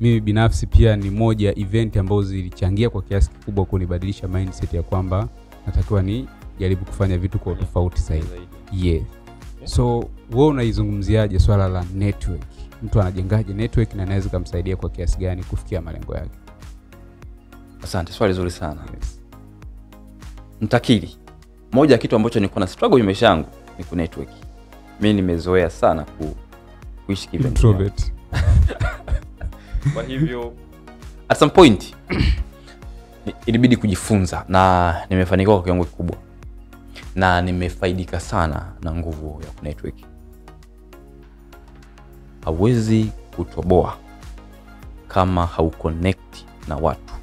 Mimi binafsi pia ni moja ya event ambazo zilichangia kwa kiasi kikubwa kunibadilisha mindset ya kwamba natakiwa ni jaribu kufanya vitu kwa tofauti zaidi. Yeah. so we unaizungumziaje swala la network? Mtu anajengaje network na anaweza ikamsaidia kwa kiasi gani kufikia malengo yake? Asante swali zuri sana. Yes. mtakili. Moja ya kitu ambacho nilikuwa na struggle maisha yangu ni ku network mi nimezoea sana ku, Introvert. kwa hivyo at some point ilibidi kujifunza na nimefanikiwa kwa kiwango kikubwa. Na nimefaidika sana na nguvu ya kunetwork hauwezi kutoboa kama hauconnect na watu.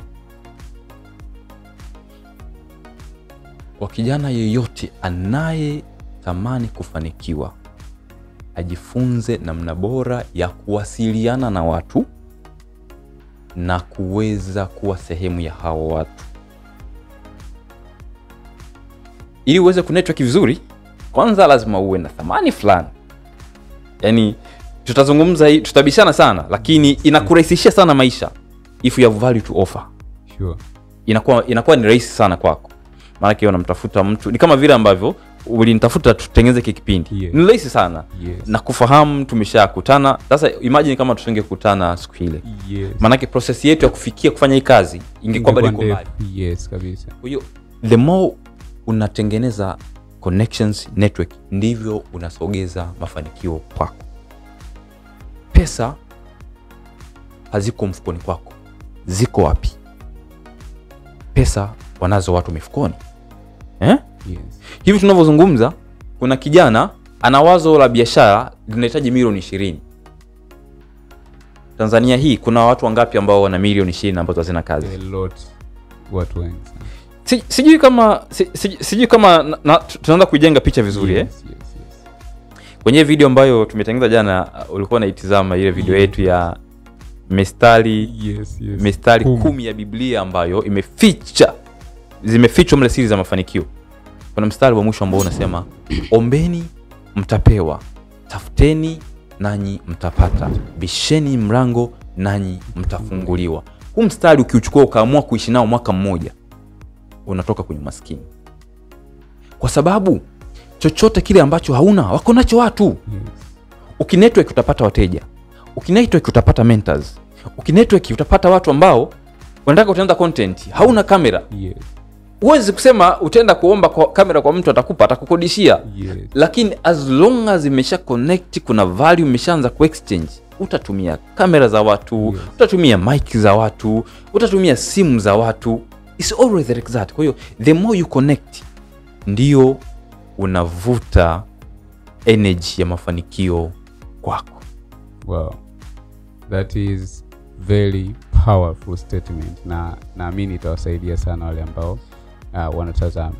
Kwa kijana yeyote anayetamani kufanikiwa ajifunze namna bora ya kuwasiliana na watu na kuweza kuwa sehemu ya hao watu. Ili uweze kunetwork vizuri kwanza lazima uwe na thamani fulani. Yani tutazungumza hii tutabishana sana lakini inakurahisishia sana maisha if you have value to offer. Sure. inakuwa inakuwa ni rahisi sana kwako. Maanake unamtafuta mtu ni kama vile ambavyo ulinitafuta tutengeze kikipindi yeah. ni rahisi sana. Yes. na kufahamu tumeshakutana. Sasa imajini kama tusingekutana siku ile. Yes. maanake proses yetu ya kufikia kufanya hii kazi ingekuwa bado iko mbali. Yes kabisa. Kwa hiyo the more unatengeneza connections network ndivyo unasogeza mafanikio kwako. Pesa haziko mfukoni kwako. Ziko wapi? Pesa wanazo watu mifukoni. Eh? yes. Hivi tunavyozungumza kuna kijana ana wazo la biashara linahitaji milioni ishirini tanzania hii kuna watu wangapi ambao wana milioni ishirini ambazo hazina kazi a lot watu wengi si, sijui kama si, si, sijui kama na, na, tunaanza kuijenga picha vizuri yes, eh? yes, yes, kwenye video ambayo tumetengeneza jana uh, ulikuwa unaitizama ile video yetu yes. ya mistari Yes, yes. mistari Kumi. kumi. ya biblia ambayo imeficha zimefichwa mle siri za mafanikio kuna mstari wa mwisho ambao unasema ombeni mtapewa tafuteni nanyi mtapata bisheni mlango nanyi mtafunguliwa huu mstari ukiuchukua ukaamua kuishi nao mwaka mmoja unatoka kwenye umaskini, kwa sababu chochote kile ambacho hauna wako nacho watu Yes. ukinetwork utapata wateja ukinetwork utapata mentors ukinetwork utapata watu ambao unataka kutengeneza content hauna kamera Yes. Huwezi kusema utaenda kuomba kwa kamera kwa mtu atakupa atakukodishia Yes. lakini as long as imesha connect kuna value imeshaanza ku exchange, utatumia kamera za watu Yes. utatumia mic za watu utatumia simu za watu It's always like that kwa hiyo the more you connect ndio unavuta energy ya mafanikio kwako Wow. That is very powerful statement na naamini itawasaidia sana wale ambao uh, wanatazama.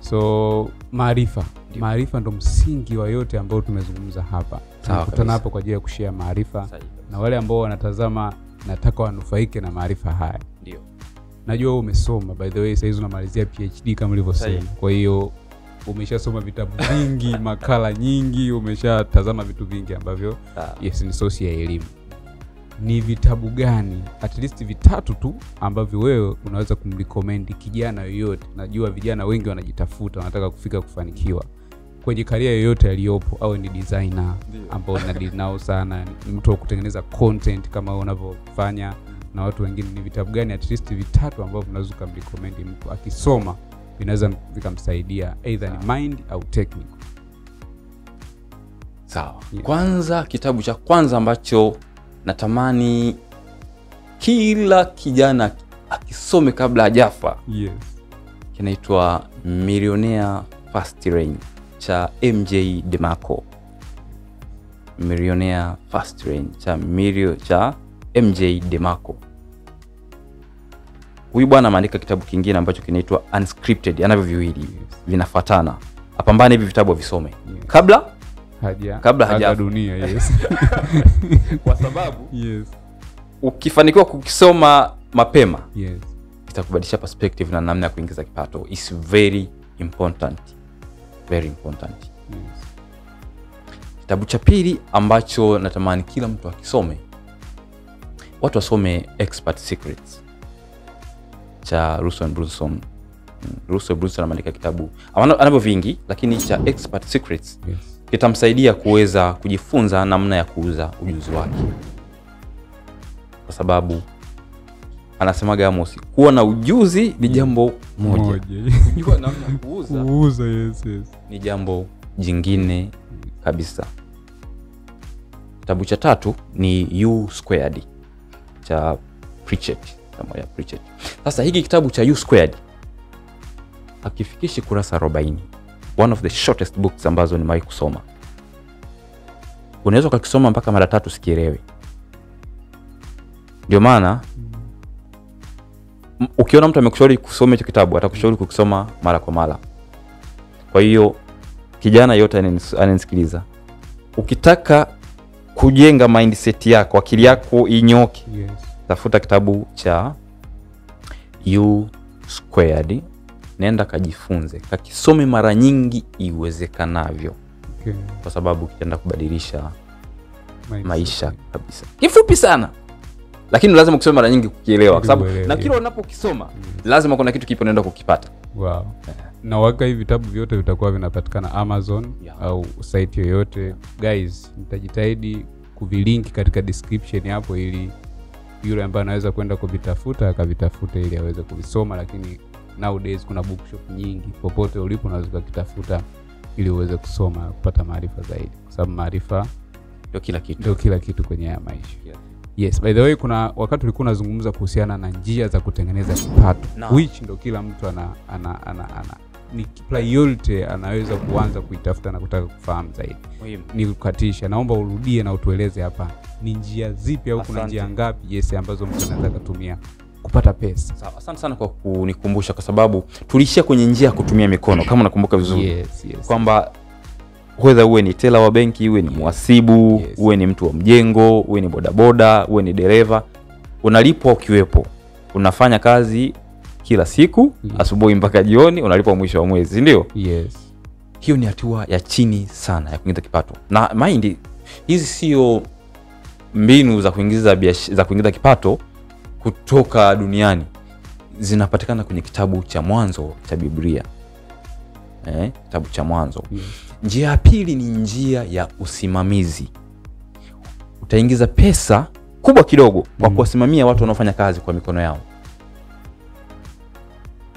So maarifa. Maarifa ndo msingi wa yote ambayo tumezungumza hapa. Tunakutana kabisa. hapa kwa ajili ya kushia maarifa na wale ambao wanatazama nataka wanufaike na maarifa haya. Ndio. najua umesoma by the way sahizi unamalizia phd kama ulivyosema. Kwa hiyo umeshasoma vitabu vingi makala nyingi umeshatazama vitu vingi ambavyo yes ni sosi ya elimu ni vitabu gani? At least vitatu tu ambavyo wewe unaweza kumrecommend kijana yoyote. Najua vijana wengi wanajitafuta wanataka kufika kufanikiwa. Kwenye karia yoyote aliyopo au ni designer ambao nadili nao sana ni mtu wa kutengeneza content kama unavyofanya na watu wengine ni vitabu gani at least vitatu ambavyo unaweza kumrecommend mtu akisoma vinaweza vikamsaidia either ni mind au technical. Sawa. Yeah. kwanza kitabu cha kwanza ambacho natamani kila kijana akisome kabla hajafa. Yes. Kinaitwa millionaire fast lane cha mj demarco. Millionaire fast lane cha, Milio, cha mj demarco. Huyu bwana ameandika kitabu kingine ambacho kinaitwa unscripted. Anavyo viwili yes. vinafatana apambane hivi vitabu avisome. Yes. kabla haja Kabla haja dunia yes. Kwa sababu yes. ukifanikiwa kukisoma mapema yes. itakubadilisha perspective na namna ya kuingiza kipato. Is very important. Very important. Yes. Kitabu cha pili ambacho natamani kila mtu akisome watu wasome expert secrets cha russell brunson Mm, russell brunson ameandika kitabu. Anavyo vingi lakini cha expert secrets yes kitamsaidia kuweza kujifunza namna ya kuuza ujuzi wake. Kwa sababu anasemaga Amos, kuwa na ujuzi ni jambo moja. Kujua namna ya kuuza. Kuuza yes yes. Ni jambo jingine kabisa. Kitabu cha tatu ni u squared cha Pritchett. Kama ya Pritchett. Sasa hiki kitabu cha u squared hakifikishi kurasa 40 one of the shortest books ambazo nimewahi kusoma. Unaweza ukakisoma mpaka mara tatu sikielewi. ndio maana ukiona mtu amekushauri kusoma hicho kitabu atakushauri kukisoma mara kwa mara. Kwa hiyo kijana yote ananisikiliza ukitaka kujenga mindset yako akili yako inyoke yes. tafuta kitabu cha u squared nenda kajifunze kakisome mara nyingi iwezekanavyo. Okay. Kwa sababu kitaenda kubadilisha maisha, maisha kabisa. Kifupi sana. Lakini lazima ukisome mara nyingi kukielewa. Kwa sababu na kila unapokisoma lazima kuna kitu kipo naenda kukipata. Wow. Na waka hivi vitabu vyote vitakuwa vinapatikana amazon Yeah. au site yoyote. Yeah. guys nitajitahidi kuvilink katika description hapo ili yule ambaye anaweza kwenda kuvitafuta akavitafuta ili aweze kuvisoma lakini nowadays kuna bookshop nyingi popote ulipo unaweza ukakitafuta ili uweze kusoma kupata maarifa zaidi. Kwa sababu maarifa ndio kila kitu. ndio kila kitu kwenye haya maisha. Yeah. yes by the way kuna wakati ulikuwa unazungumza kuhusiana na njia za kutengeneza kipato no. which ndo kila mtu ana, ana, ana, ana ni priority anaweza kuanza kuitafuta na kutaka kufahamu zaidi. Nikukatisha, ni kukatisha naomba urudie na utueleze hapa ni njia zipi au kuna njia ngapi yes ambazo mtu anaweza akatumia kupata pesa. Sawa, asante sana kwa kunikumbusha kwa sababu tulishia kwenye njia ya kutumia mikono kama unakumbuka vizuri. Yes, yes. kwamba wedha uwe ni tela wa benki uwe ni mhasibu Yes. uwe ni mtu wa mjengo uwe ni bodaboda uwe ni dereva unalipwa ukiwepo. Unafanya kazi kila siku yes. asubuhi mpaka jioni unalipwa mwisho wa mwezi ndio? Yes. Hiyo ni hatua ya chini sana ya kuingiza kipato. Na mind hizi sio mbinu za kuingiza za kuingiza kipato kutoka duniani zinapatikana kwenye kitabu cha mwanzo cha biblia. Eh, kitabu cha mwanzo. Yes. njia ya pili ni njia ya usimamizi. Utaingiza pesa kubwa kidogo kwa Mm. kuwasimamia watu wanaofanya kazi kwa mikono yao.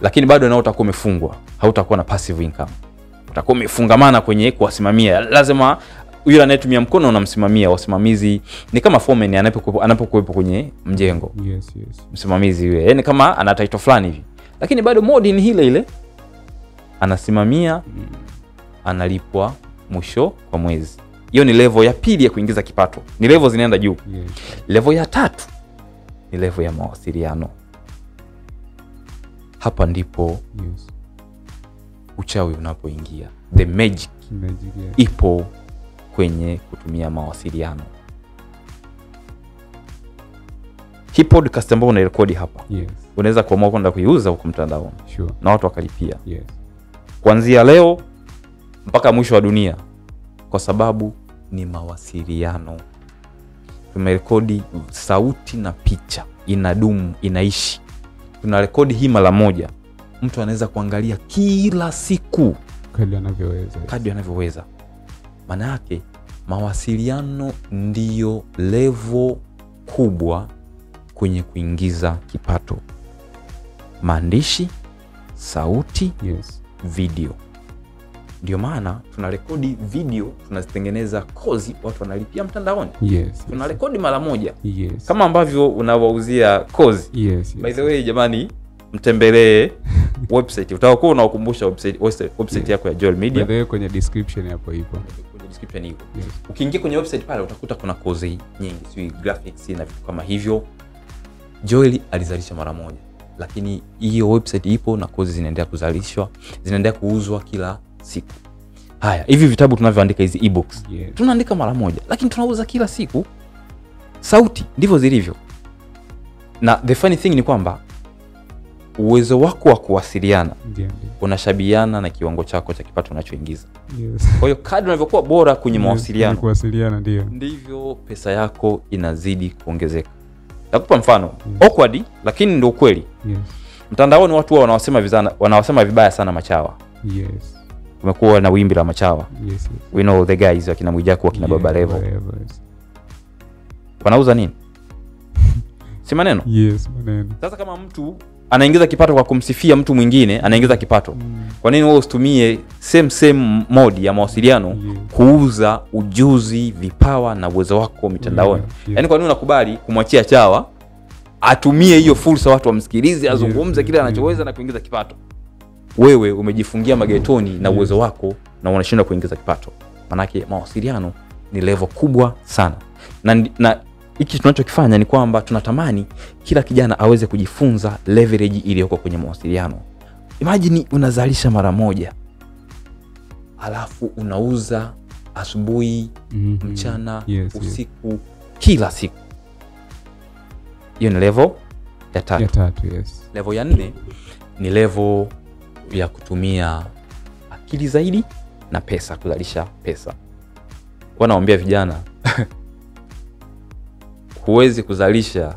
Lakini bado nao utakuwa umefungwa. Hautakuwa na passive income. Utakuwa umefungamana kwenye kuwasimamia. Lazima yule anayetumia mkono unamsimamia wasimamizi ni kama foreman anapokuwepo kwenye mjengo. Yes, yes. msimamizi yule yani kama ana title fulani hivi. Lakini bado modi ni ile ile anasimamia analipwa mwisho kwa mwezi. Hiyo ni level ya pili ya kuingiza kipato. Ni level zinaenda juu. Yes. level ya tatu ni level ya mawasiliano. Hapa ndipo yes. uchawi unapoingia. The magic Magic, yeah. ipo kwenye kutumia mawasiliano. Hii podcast ambayo unairekodi hapa yes. unaweza kuamua kwenda kuiuza huko mtandaoni sure. na watu wakalipia. Yes. Kuanzia leo mpaka mwisho wa dunia kwa sababu ni mawasiliano. Tumerekodi sauti na picha inadumu inaishi. Tuna rekodi hii mara moja mtu anaweza kuangalia kila siku kadi anavyoweza. kadri anavyoweza maana yake mawasiliano ndiyo levo kubwa kwenye kuingiza kipato. Maandishi sauti yes. video. Ndio maana tuna rekodi video tunazitengeneza kozi watu wanalipia mtandaoni. Yes tunarekodi mara moja. Yes. Kama ambavyo unawauzia kozi. Yes by the way jamani mtembelee website. Utakuwa unawakumbusha website, website, website yes, yako ya Joel By Media the way, kwenye description hapo ipo description iko yes ukiingia kwenye website pale utakuta kuna kozi nyingi sijui graphics na vitu kama hivyo. Joel alizalisha mara moja lakini hiyo website ipo na kozi zinaendelea kuzalishwa zinaendelea kuuzwa kila siku. Haya hivi vitabu tunavyoandika hizi ebooks yes. tunaandika mara moja lakini tunauza kila siku. Sauti ndivyo zilivyo. Na the funny thing ni kwamba uwezo wako wa kuwasiliana yeah, ndio unashabiana na kiwango chako cha kipato unachoingiza. Yes. Kwa hiyo kadri unavyokuwa bora kwenye mawasiliano yes, kuwasiliana ndio ndivyo pesa yako inazidi kuongezeka. Nakupa mfano yes. awkward lakini ndo ukweli. Yes. Mtandaoni watu huwa wanawasema vizana, wanawasema vibaya sana machawa. Yes. Kumekuwa na wimbi la machawa. Yes yes. We know the guys wakina mwijaku wakina Yeah, baba levo. yes. wanauza nini? Si maneno? Yes maneno. Sasa kama mtu anaingiza kipato kwa kumsifia mtu mwingine anaingiza kipato Mm, kwa nini wewe usitumie same same mode ya mawasiliano yeah. kuuza ujuzi vipawa na uwezo wako mitandaoni Yeah, yeah. yaani kwa nini unakubali kumwachia chawa atumie hiyo fursa watu wamsikilize azungumze Yeah, kile yeah. anachoweza na kuingiza kipato wewe umejifungia magetoni na Yes. uwezo wako na unashindwa kuingiza kipato manake mawasiliano ni levo kubwa sana na na hiki tunachokifanya ni kwamba tunatamani kila kijana aweze kujifunza leverage iliyoko kwenye mawasiliano. Imajini unazalisha mara moja alafu unauza asubuhi Mhm. mchana Yes, yes. usiku kila siku. Hiyo ni levo ya tatu. Ya tatu yes. Levo ya nne ni levo ya kutumia akili zaidi na pesa kuzalisha pesa. Wanawambia vijana huwezi kuzalisha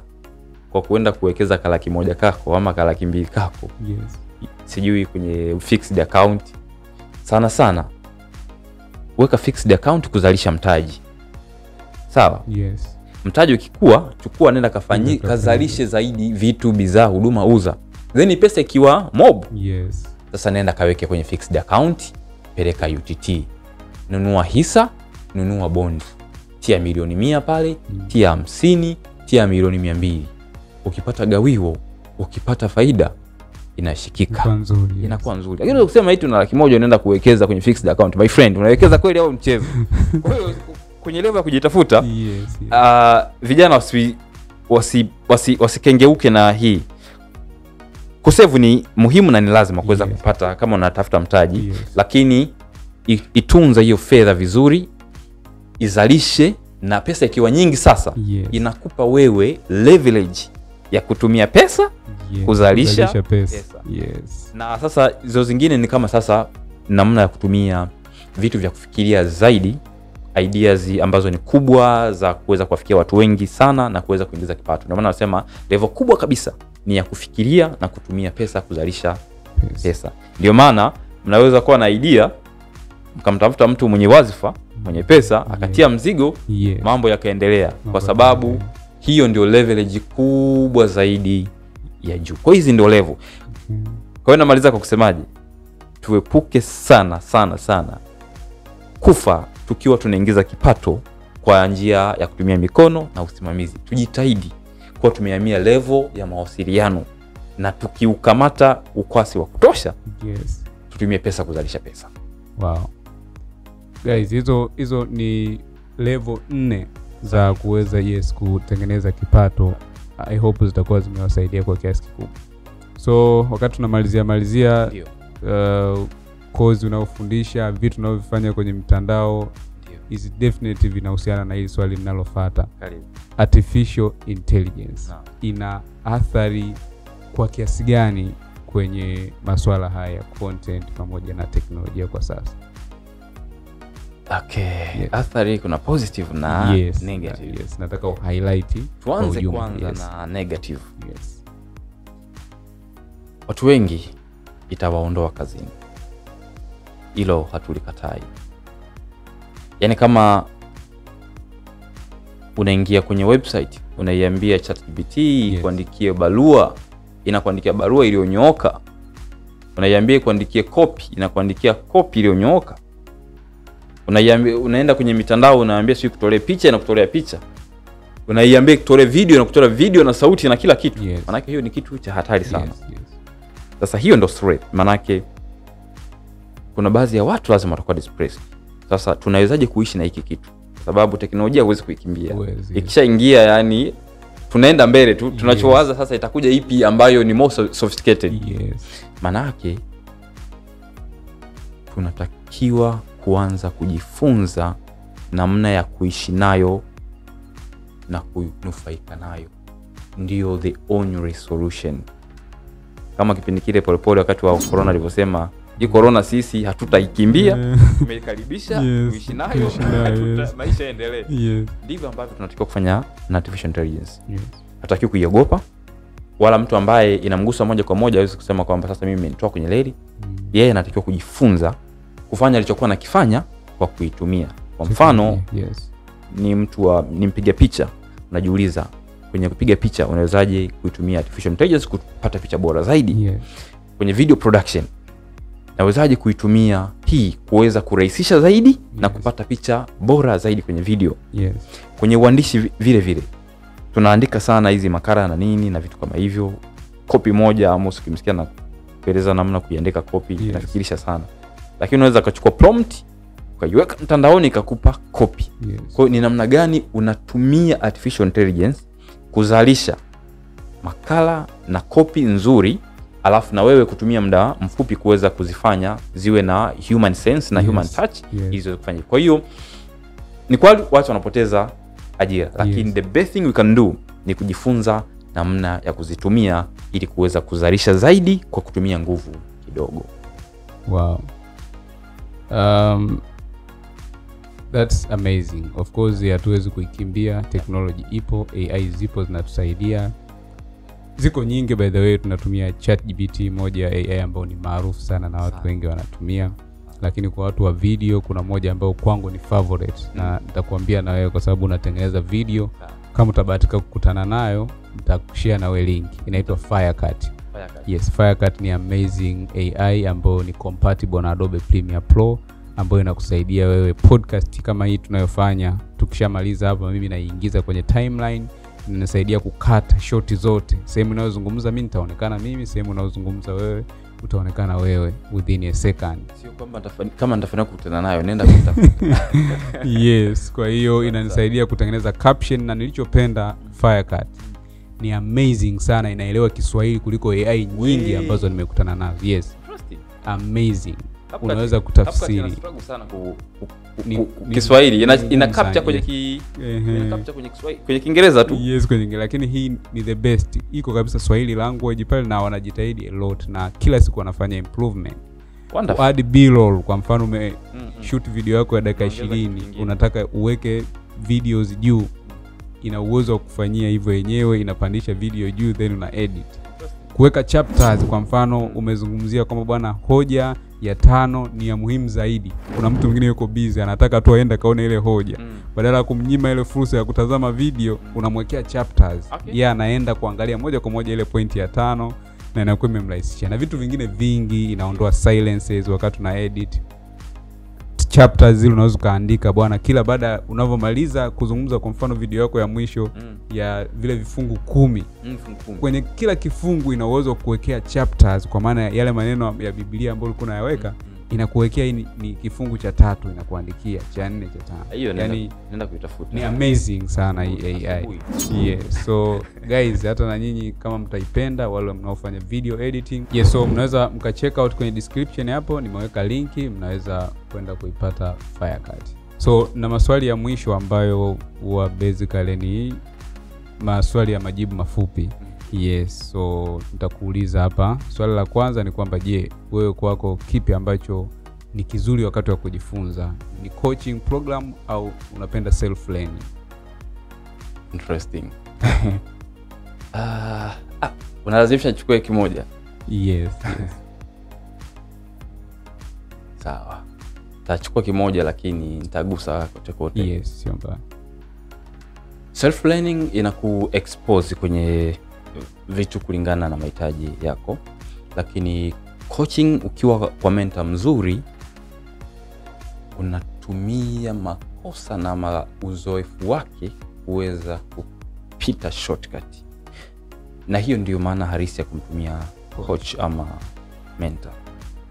kwa kuenda kuwekeza kalaki moja kako ama kalaki mbili kako. Yes. Sijui kwenye fixed account. Sana sana weka fixed account kuzalisha mtaji. Sawa? Yes. Mtaji ukikua chukua nenda kafanyi kazalishe zaidi vitu bidhaa huduma uza. Then pesa ikiwa mob. Yes. Sasa nenda kaweke kwenye fixed account peleka utt nunua hisa nunua bondi tia milioni mia pale Mm. tia hamsini tia milioni mia mbili ukipata gawio ukipata faida inashikika Inakuwa nzuri yes. inakuwa nzuri lakini unaweza kusema hii tuna laki moja unaenda kuwekeza kwenye fixed account my friend unawekeza kweli au mchezo kwa hiyo kwenye levo ya kujitafuta yes, yes. uh, vijana wasi, wasi, wasi, wasikengeuke na hii kusevu ni muhimu na ni lazima kuweza Yes. kupata kama unatafuta mtaji Yes. lakini itunza hiyo fedha vizuri izalishe na pesa ikiwa nyingi sasa Yes. inakupa wewe leverage ya kutumia pesa Yes. kuzalisha pesa, pesa. yes na sasa hizo zingine ni kama sasa namna ya kutumia vitu vya kufikiria zaidi ideas ambazo ni kubwa za kuweza kuwafikia watu wengi sana na kuweza kuingiza kipato ndio maana nasema level kubwa kabisa ni ya kufikiria na kutumia pesa kuzalisha pesa ndio maana mnaweza kuwa na idea mkamtafuta mtu mwenye wazifa mwenye pesa akatia mzigo yeah. mambo yakaendelea. Kwa sababu yeah. hiyo ndio leverage kubwa zaidi ya juu. Kwa hizi ndio levo Mm. kwa hiyo namaliza kwa kusemaje? Tuepuke sana sana sana kufa tukiwa tunaingiza kipato kwa njia ya kutumia mikono na usimamizi. Tujitahidi kuwa tumehamia levo ya mawasiliano na tukiukamata ukwasi wa kutosha yes. tutumie pesa kuzalisha pesa. Wow guys hizo hizo ni level nne za kuweza yes kutengeneza kipato. I hope zitakuwa zimewasaidia kwa kiasi kikubwa. So wakati tunamalizia malizia kozi uh, kozi unaofundisha vitu unavyofanya kwenye mtandao is definitely vinahusiana na hili swali linalofata artificial intelligence no. ina athari kwa kiasi gani kwenye maswala haya ya content pamoja na teknolojia kwa sasa okay Yes. athari kuna positive na yes, negative na- yes. nataka uhighlight tuanze kwanza yes. na negative yes. watu wengi itawaondoa kazini hilo hatulikatai yaani kama unaingia kwenye website unaiambia chatgpt Yes. kuandikie barua inakuandikia barua iliyonyooka unaiambia ikuandikie kopi inakuandikia kopi iliyonyooka unaiambia unaenda kwenye mitandao unaambia sio kutolee picha na kutolea picha. Unaiambia kutolee video na kutolea video na sauti na kila kitu. Yes. manake hiyo ni kitu cha hatari sana. Yes, yes. sasa hiyo ndo threat manake kuna baadhi ya watu lazima watakuwa displaced sasa tunawezaje kuishi na hiki kitu? Kwa sababu teknolojia huwezi kuikimbia. Yes. ikishaingia yani tunaenda mbele tu. Tunachowaza sasa itakuja ipi ambayo ni more sophisticated? Yes. manake tunatakiwa kuanza kujifunza namna ya kuishi nayo na kunufaika nayo. Ndio the only solution. Kama kipindi kile polepole wakati wa korona alivyosema hii korona sisi hatutaikimbia? Tumeikaribisha Yes, kuishi nayo hatuta- yes. maisha yaendelee. Yes, ndivyo ambavyo tunatakiwa kufanya na artificial intelligence. Yes. kuiogopa. Wala mtu ambaye inamgusa moja kwa moja awezi kusema kwamba sasa mimi imenitoa kwenye leli Mm. yeye anatakiwa kujifunza kufanya alichokuwa nakifanya kwa kuitumia kwa mfano yes. ni mtu wa ni mpiga picha unajiuliza kwenye kupiga picha unawezaje kuitumia artificial intelligence kupata picha bora zaidi Yes. kwenye video production nawezaje kuitumia hii kuweza kurahisisha zaidi yes. na kupata picha bora zaidi kwenye video Yes. kwenye uandishi vile vile tunaandika sana hizi makara na nini na vitu kama hivyo kopi moja amos ukimsikia na kueleza namna kuiandika kopi Yes. nafikirisha sana lakini unaweza ukachukua prompt ukaiweka mtandaoni ikakupa copy. Yes. kwa hiyo ni namna gani unatumia artificial intelligence kuzalisha makala na copy nzuri alafu na wewe kutumia muda mfupi kuweza kuzifanya ziwe na human sense na Yes. human touch Yes. ili ziweze kufanya kwa hiyo ni kweli watu wanapoteza ajira lakini Yes. the best thing we can do ni kujifunza namna ya kuzitumia ili kuweza kuzalisha zaidi kwa kutumia nguvu kidogo Wow. Um, that's amazing. Of course hatuwezi kuikimbia, teknoloji ipo, AI zipo zinatusaidia. Ziko nyingi by the way, tunatumia ChatGPT moja ya AI ambayo ni maarufu sana na watu wengi wanatumia, lakini kwa watu wa video kuna moja ambayo kwangu ni favorite na nitakuambia na wewe kwa sababu unatengeneza video. Kama utabahatika kukutana nayo, nitakushare na wewe link. Inaitwa Firecut. Yes, Firecut ni amazing AI ambayo ni compatible na Adobe Premiere Pro ambayo inakusaidia wewe podcast kama hii tunayofanya. Tukishamaliza hapa, mimi naiingiza kwenye timeline, inasaidia kukata shoti zote. Sehemu inayozungumza mimi nitaonekana mimi, sehemu unayozungumza wewe utaonekana wewe within a second. sio kwamba kama nitafanya kukutana nayo nenda kutafuta yes kwa hiyo inanisaidia kutengeneza caption na nilichopenda Firecut ni amazing sana inaelewa kiswahili kuliko ai nyingi ambazo nimekutana nazo. Yes. Amazing. Unaweza kutafsiri. Sana ku, ku, ku, Ni- ni- Kiswahili. Ina, ina capture kwenye ki, ina capture kwenye Kiswahili kwenye Kiingereza tu. yes kwenye Kiingereza. lakini hii ni the best. Iko kabisa swahili language pale na wanajitahidi a lot na kila siku wanafanya improvement. Wonderful. add b-roll kwa mfano ume mm -hmm. shoot video yako ya dakika Unaongeza kitu ishirini kingine. unataka uweke videos juu ina uwezo wa kufanyia hivyo yenyewe inapandisha video juu then una edit. Kuweka chapters kwa mfano umezungumzia kwamba bwana hoja ya tano ni ya muhimu zaidi. Kuna mtu mwingine yuko busy anataka tu aende kaone ile hoja. Mm. badala ya kumnyima ile fursa ya kutazama video unamwekea chapters. Okay. yeye anaenda kuangalia moja kwa moja ile pointi ya tano na inakuwa imemrahisishia. Na vitu vingine vingi inaondoa silences wakati una edit chapters zile unaweza ukaandika bwana kila baada unavyomaliza kuzungumza kwa mfano video yako ya mwisho Mm. ya vile vifungu kumi. Mm, kwenye kila kifungu ina uwezo wa kuwekea chapters kwa maana yale maneno ya biblia ambayo ulikuwa unayaweka inakuwekea ni, ni kifungu cha tatu inakuandikia cha nne cha tano. Hiyo yani nenda, kuitafuta. ni amazing sana hii ai Yeah, so guys hata na nyinyi kama mtaipenda wale mnaofanya video editing. Yes so mnaweza mka check out kwenye description hapo nimeweka linki mnaweza kwenda kuipata firecut so na maswali ya mwisho ambayo huwa basically ni maswali ya majibu mafupi yes so nitakuuliza hapa. Swali la kwanza ni kwamba je wewe kwako kipi ambacho ni kizuri wakati wa kujifunza? Ni coaching program au unapenda self learning interesting. Ah, ah, unalazimisha chukue kimoja yes, yes. sawa. Tachukua kimoja lakini nitagusa kote kote. Yes sio mbaya. Self learning inaku expose kwenye vitu kulingana na mahitaji yako. Lakini coaching ukiwa kwa menta mzuri unatumia makosa na uzoefu wake kuweza kupita shortcut. Na hiyo ndio maana harisi ya kumtumia coach ama menta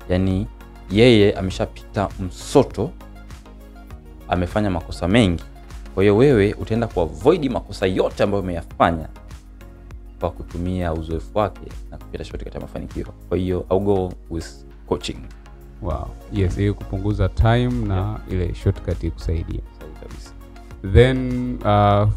yaani yeye ameshapita msoto amefanya makosa mengi. Kwa hiyo wewe utaenda kuavoid makosa yote ambayo umeyafanya kwa kutumia uzoefu wake na kupita shoti katika mafanikio. Kwa hiyo I'll go with coaching. Wow. Yes hiyo kupunguza time na yeah. ile shortcut ikusaidia kabisa. Then uh,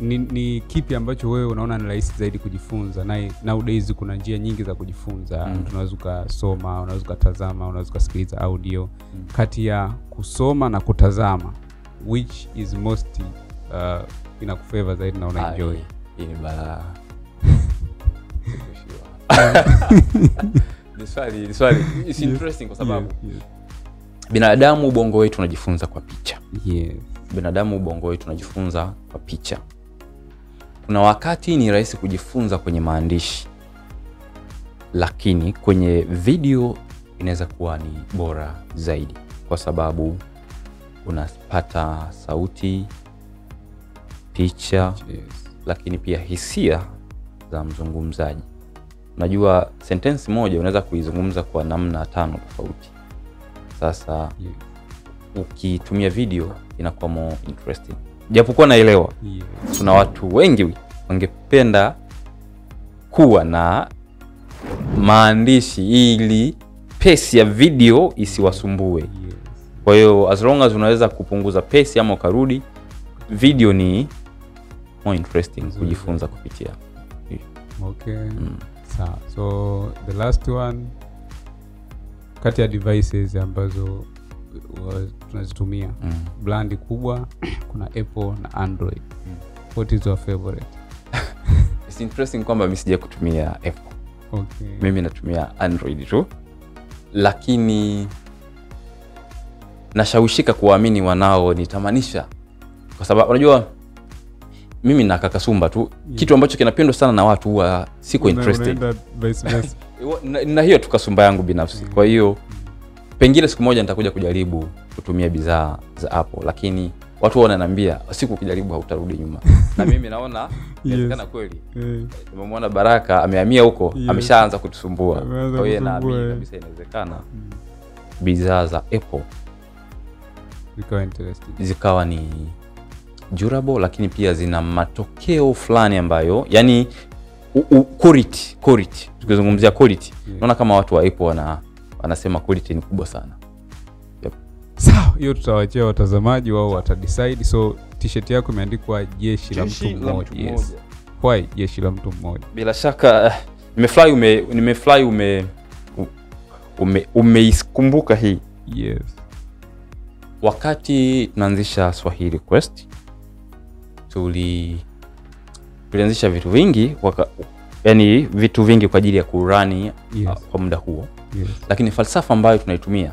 ni, ni kipi ambacho wewe unaona ni rahisi zaidi kujifunza? Na nowadays kuna njia nyingi za kujifunza. Mm. unaweza ukasoma unaweza ukatazama unaweza ukasikiliza audio. Mm. kati ya kusoma na kutazama which is most uh, inakufavor zaidi na unaenjoy? hii ni balaa Ni swali ni swali it's interesting kwa sababu yes, binadamu ubongo wetu unajifunza kwa picha yes. binadamu ubongo wetu unajifunza kwa picha kuna wakati ni rahisi kujifunza kwenye maandishi lakini kwenye video inaweza kuwa ni bora zaidi kwa sababu unapata sauti picha yes. lakini pia hisia za mzungumzaji unajua sentensi moja unaweza kuizungumza kwa namna tano tofauti sasa yeah. ukitumia video inakuwa more interesting japokuwa naelewa yeah. kuna watu wengi wangependa kuwa na maandishi ili pesi ya video isiwasumbue yes. kwa hiyo as long as unaweza kupunguza pesi ama ukarudi video ni more interesting kujifunza kupitia okay. Mm. sawa so the last one kati ya devices ambazo tunazitumia. Mm. blandi kubwa kuna apple na android. Mm. what is your favorite? It's interesting kwamba mi sija kutumia apple. Okay. Mimi natumia android tu. Lakini nashawishika kuwaamini wanao nitamanisha kwa sababu unajua mimi na kakasumba tu yeah. kitu ambacho kinapendwa sana na watu huwa siko interested na, na hiyo tukasumba yangu binafsi kwa hiyo pengine siku moja nitakuja kujaribu kutumia bidhaa za apple lakini watu wananiambia siku ukijaribu hautarudi nyuma na mimi naona inawezekana yes. kweli yeah. nimemwona baraka amehamia huko Yes. ameshaanza kutusumbua kwa hiyo naamini eh. kabisa inawezekana mm, bidhaa za apple ikawa zikawa ni durable lakini pia zina matokeo fulani ambayo yani quality, quality. tukizungumzia quality Yeah. naona kama watu waipo apple wana, wanasema quality ni kubwa sana yep. sawa hiyo tutawachia watazamaji wao watadecide so t-shirt yako imeandikwa jeshi la mtu mmoja yes. why jeshi la mtu mmoja bila shaka nimefly nimefurahi ume nimefurahi ume ume umeikumbuka hii yes wakati tunaanzisha swahili quest tuli tulianzisha vitu vingi waka, yani vitu vingi kwa ajili ya kurani Yes. uh, kwa muda huo. Yes. Lakini falsafa ambayo tunaitumia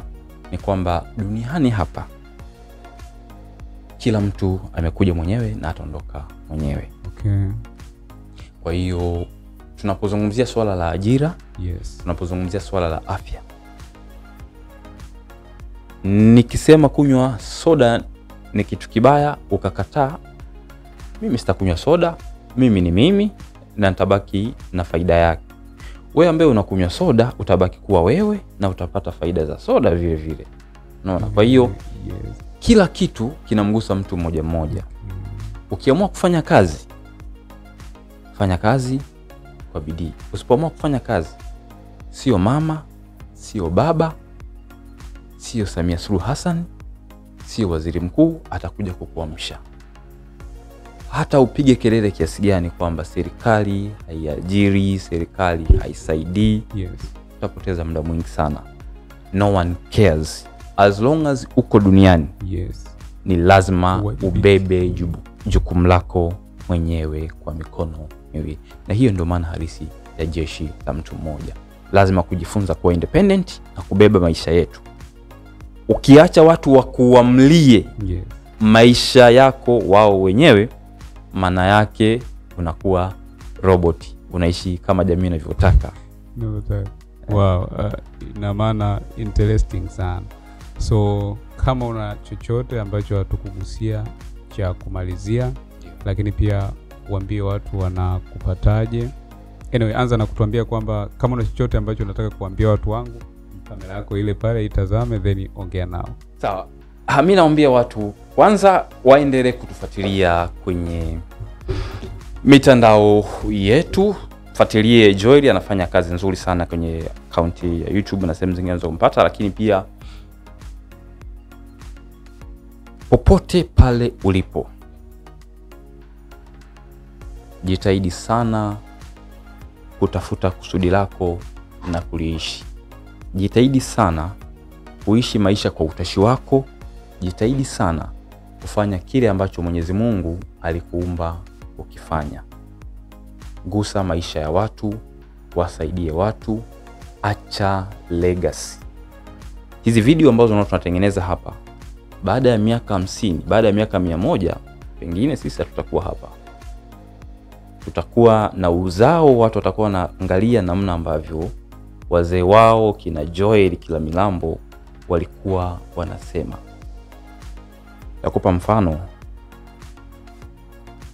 ni kwamba duniani hapa kila mtu amekuja mwenyewe na ataondoka mwenyewe. Okay. Kwa hiyo tunapozungumzia swala la ajira yes. tunapozungumzia swala la afya nikisema kunywa soda ni kitu kibaya ukakataa mimi sitakunywa soda mimi ni mimi na nitabaki na faida yake. Wewe ambaye unakunywa soda utabaki kuwa wewe na utapata faida za soda vile vile. Unaona? Kwa hiyo kila kitu kinamgusa mtu mmoja mmoja. Ukiamua kufanya kazi fanya kazi kwa bidii. Usipoamua kufanya kazi sio mama sio baba sio samia suluhu hassan sio waziri mkuu atakuja kukuamsha hata upige kelele kiasi gani kwamba serikali haiajiri serikali haisaidii Yes. utapoteza muda mwingi sana no one cares as long as uko duniani Yes. ni lazima ubebe jukumu lako mwenyewe kwa mikono miwili na hiyo ndio maana halisi ya jeshi la mtu mmoja lazima kujifunza kuwa independent na kubeba maisha yetu ukiacha watu wakuamlie Yes. maisha yako wao wenyewe maana yake unakuwa robot. Unaishi kama jamii inavyotaka wow uh, ina maana interesting sana. So kama una chochote ambacho hatukugusia cha kumalizia lakini pia uambie watu wanakupataje. Anyway anza na kutuambia kwamba kama una chochote ambacho unataka kuambia watu wangu kamera yako ile pale itazame then ongea nao. Sawa. So, mi naambia watu kwanza waendelee kutufuatilia kwenye mitandao yetu. Fuatilie joel anafanya kazi nzuri sana kwenye akaunti ya youtube na sehemu zingine za kumpata lakini pia popote pale ulipo jitahidi sana kutafuta kusudi lako na kuliishi. Jitahidi sana kuishi maisha kwa utashi wako. Jitahidi sana kufanya kile ambacho mwenyezi mungu alikuumba ukifanya gusa maisha ya watu wasaidie watu acha legacy. Hizi video ambazo tunatengeneza hapa baada ya miaka hamsini baada ya miaka mia moja pengine sisi hatutakuwa hapa. Tutakuwa na uzao watu watakuwa wanaangalia namna ambavyo wazee wao kina joel kila milambo walikuwa wanasema takupa mfano.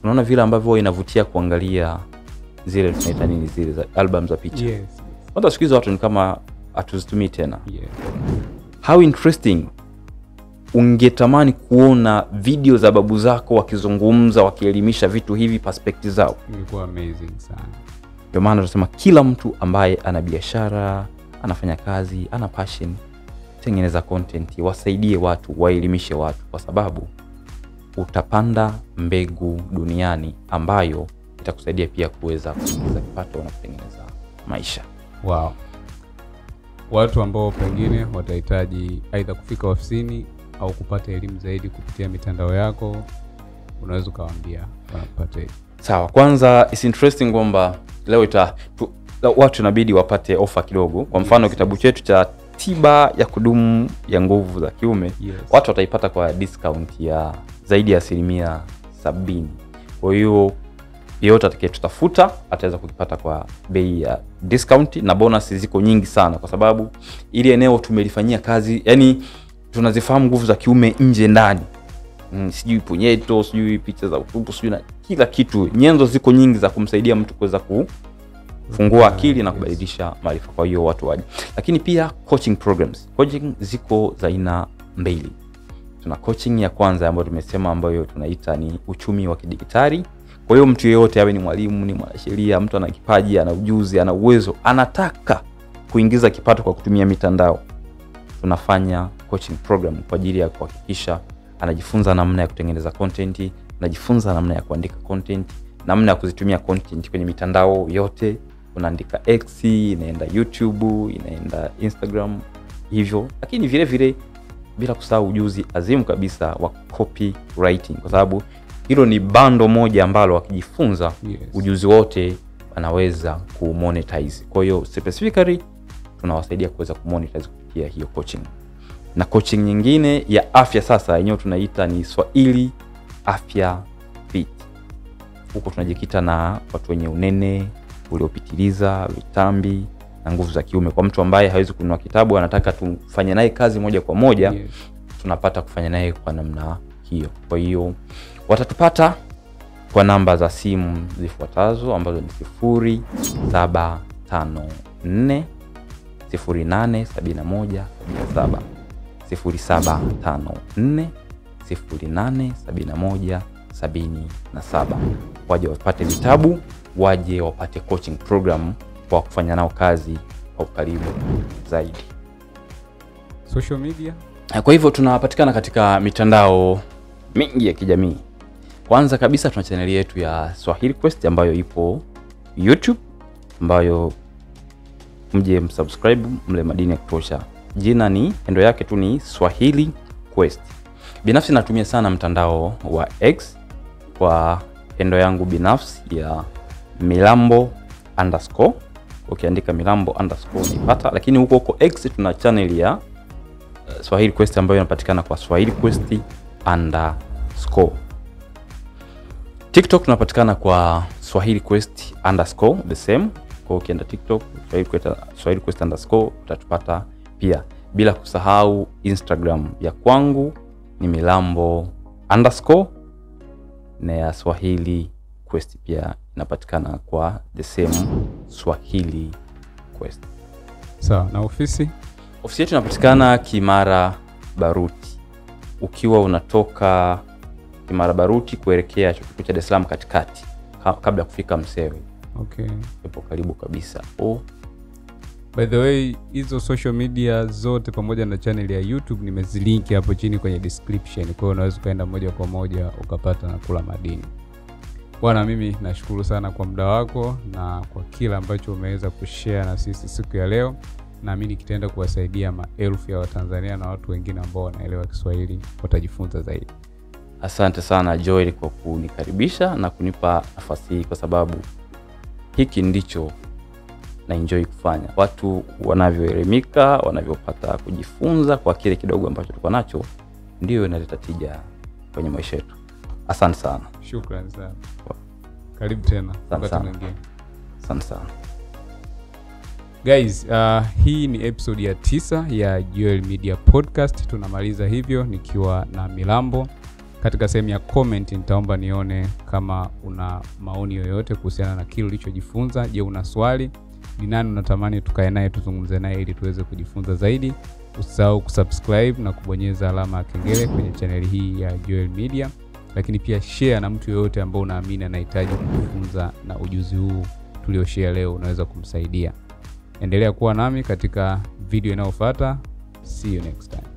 Unaona vile ambavyo inavutia kuangalia zile tunaita nini zile za album za picha. Yes. Kwanza siku watu ni kama hatuzitumii tena. Yeah. how interesting. Ungetamani kuona video za babu zako wakizungumza wakielimisha vitu hivi perspective zao. Ilikuwa amazing sana. Ndio maana tunasema kila mtu ambaye ana biashara anafanya kazi ana passion tengeneza content wasaidie watu waelimishe watu kwa sababu utapanda mbegu duniani ambayo itakusaidia pia kuweza kutengeneza kipato na kutengeneza maisha. Wow. Watu ambao pengine watahitaji aidha kufika ofisini au kupata elimu zaidi kupitia mitandao yako unaweza ukawaambia wanapata sawa kwanza it's interesting kwamba leo ita tu, watu inabidi wapate ofa kidogo. Kwa mfano Yes, kitabu chetu cha tiba ya kudumu ya nguvu za kiume Yes. watu wataipata kwa discount ya zaidi ya asilimia sabini. Kwa hiyo yeyote atakayetutafuta ataweza kukipata kwa bei ya discount na bonus ziko nyingi sana kwa sababu ili eneo tumelifanyia kazi yani tunazifahamu nguvu za kiume nje ndani. Mm, sijui punyeto sijui picha za utupu sijui na kila kitu. Nyenzo ziko nyingi za kumsaidia mtu kuweza kufungua akili na kubadilisha maarifa. Kwa hiyo watu waje. Lakini pia coaching programs. Coaching ziko za aina mbili. Tuna coaching ya kwanza ambayo tumesema ambayo tunaita ni uchumi wa kidigitali. Kwa hiyo mtu yeyote awe ni mwalimu ni mwanasheria mtu ana kipaji ana ujuzi ana uwezo anataka kuingiza kipato kwa kutumia mitandao tunafanya coaching program kwa ajili ya kuhakikisha anajifunza namna ya kutengeneza content anajifunza namna ya kuandika content namna ya kuzitumia content kwenye mitandao yote unaandika x inaenda youtube inaenda instagram hivyo. Lakini vile vile bila kusahau ujuzi azimu kabisa wa copywriting kwa sababu hilo ni bando moja ambalo wakijifunza Yes. ujuzi wote anaweza kumonetize. Kwa hiyo specifically tunawasaidia kuweza kumonetize kupitia hiyo coaching. Na coaching nyingine ya afya sasa yenyewe tunaita ni swahili afya fit. Huko tunajikita na watu wenye unene uliopitiliza vitambi na nguvu za kiume. Kwa mtu ambaye hawezi kununua kitabu anataka tufanye naye kazi moja kwa moja Yes. tunapata kufanya naye kwa namna hiyo. Kwa hiyo watatupata kwa namba za simu zifuatazo ambazo ni sifuri saba tano 4 08 71 77 0754 08 71 77 waje wapate vitabu waje wapate coaching program kwa kufanya nao kazi kwa ukaribu zaidi. Social media? Kwa hivyo tunapatikana katika mitandao mingi ya kijamii. Kwanza kabisa tuna chaneli yetu ya swahili quest ambayo ipo youtube ambayo mje msubscribe mle madini ya kutosha. Jina ni endo yake tu ni swahili quest. Binafsi natumia sana mtandao wa x kwa endo yangu binafsi ya milambo underscore. Ukiandika milambo underscore unipata, lakini huko huko x tuna channel ya uh, swahili quest ambayo inapatikana kwa swahili quest underscore. Tiktok tunapatikana kwa swahili quest underscore the same. Kwa ukienda tiktok swahili quest, swahili quest underscore utatupata pia. Bila kusahau instagram ya kwangu ni milambo underscore na ya swahili quest pia inapatikana kwa the same swahili quest. Sawa na ofisi? Ofisi yetu inapatikana kimara baruti. Ukiwa unatoka kimara baruti kuelekea chuo kikuu cha dar es salaam katikati kabla ya kufika msewe. Okay. Ipo karibu kabisa. o by the way hizo social media zote pamoja na channel ya youtube nimezilinki hapo chini kwenye description. Kwa hiyo unaweza ukaenda moja kwa moja ukapata na kula madini. Bwana mimi nashukuru sana kwa muda wako na kwa kila ambacho umeweza kushare na sisi siku ya leo. Naamini kitaenda kuwasaidia maelfu ya watanzania na watu wengine ambao wanaelewa kiswahili watajifunza zaidi. Asante sana joel kwa kunikaribisha na kunipa nafasi hii kwa sababu hiki ndicho na enjoy kufanya watu wanavyoelimika wanavyopata kujifunza kwa kile kidogo ambacho tuko nacho ndiyo inaleta tija kwenye maisha yetu asante sana shukran sana karibu tena wakati sana. mwingine asante sana guys uh, hii ni episode ya tisa ya Joel Media Podcast. Tunamaliza hivyo nikiwa na Milambo. Katika sehemu ya comment nitaomba nione kama una maoni yoyote kuhusiana na kile ulichojifunza. Je, una swali? Ni nani unatamani tukae naye tuzungumze naye ili tuweze kujifunza zaidi? Usisahau kusubscribe na kubonyeza alama ya kengele kwenye chaneli hii ya Joel Media, lakini pia share na mtu yoyote ambao unaamini anahitaji kujifunza na ujuzi huu tulioshare leo unaweza kumsaidia. Endelea kuwa nami katika video inayofuata. See you next time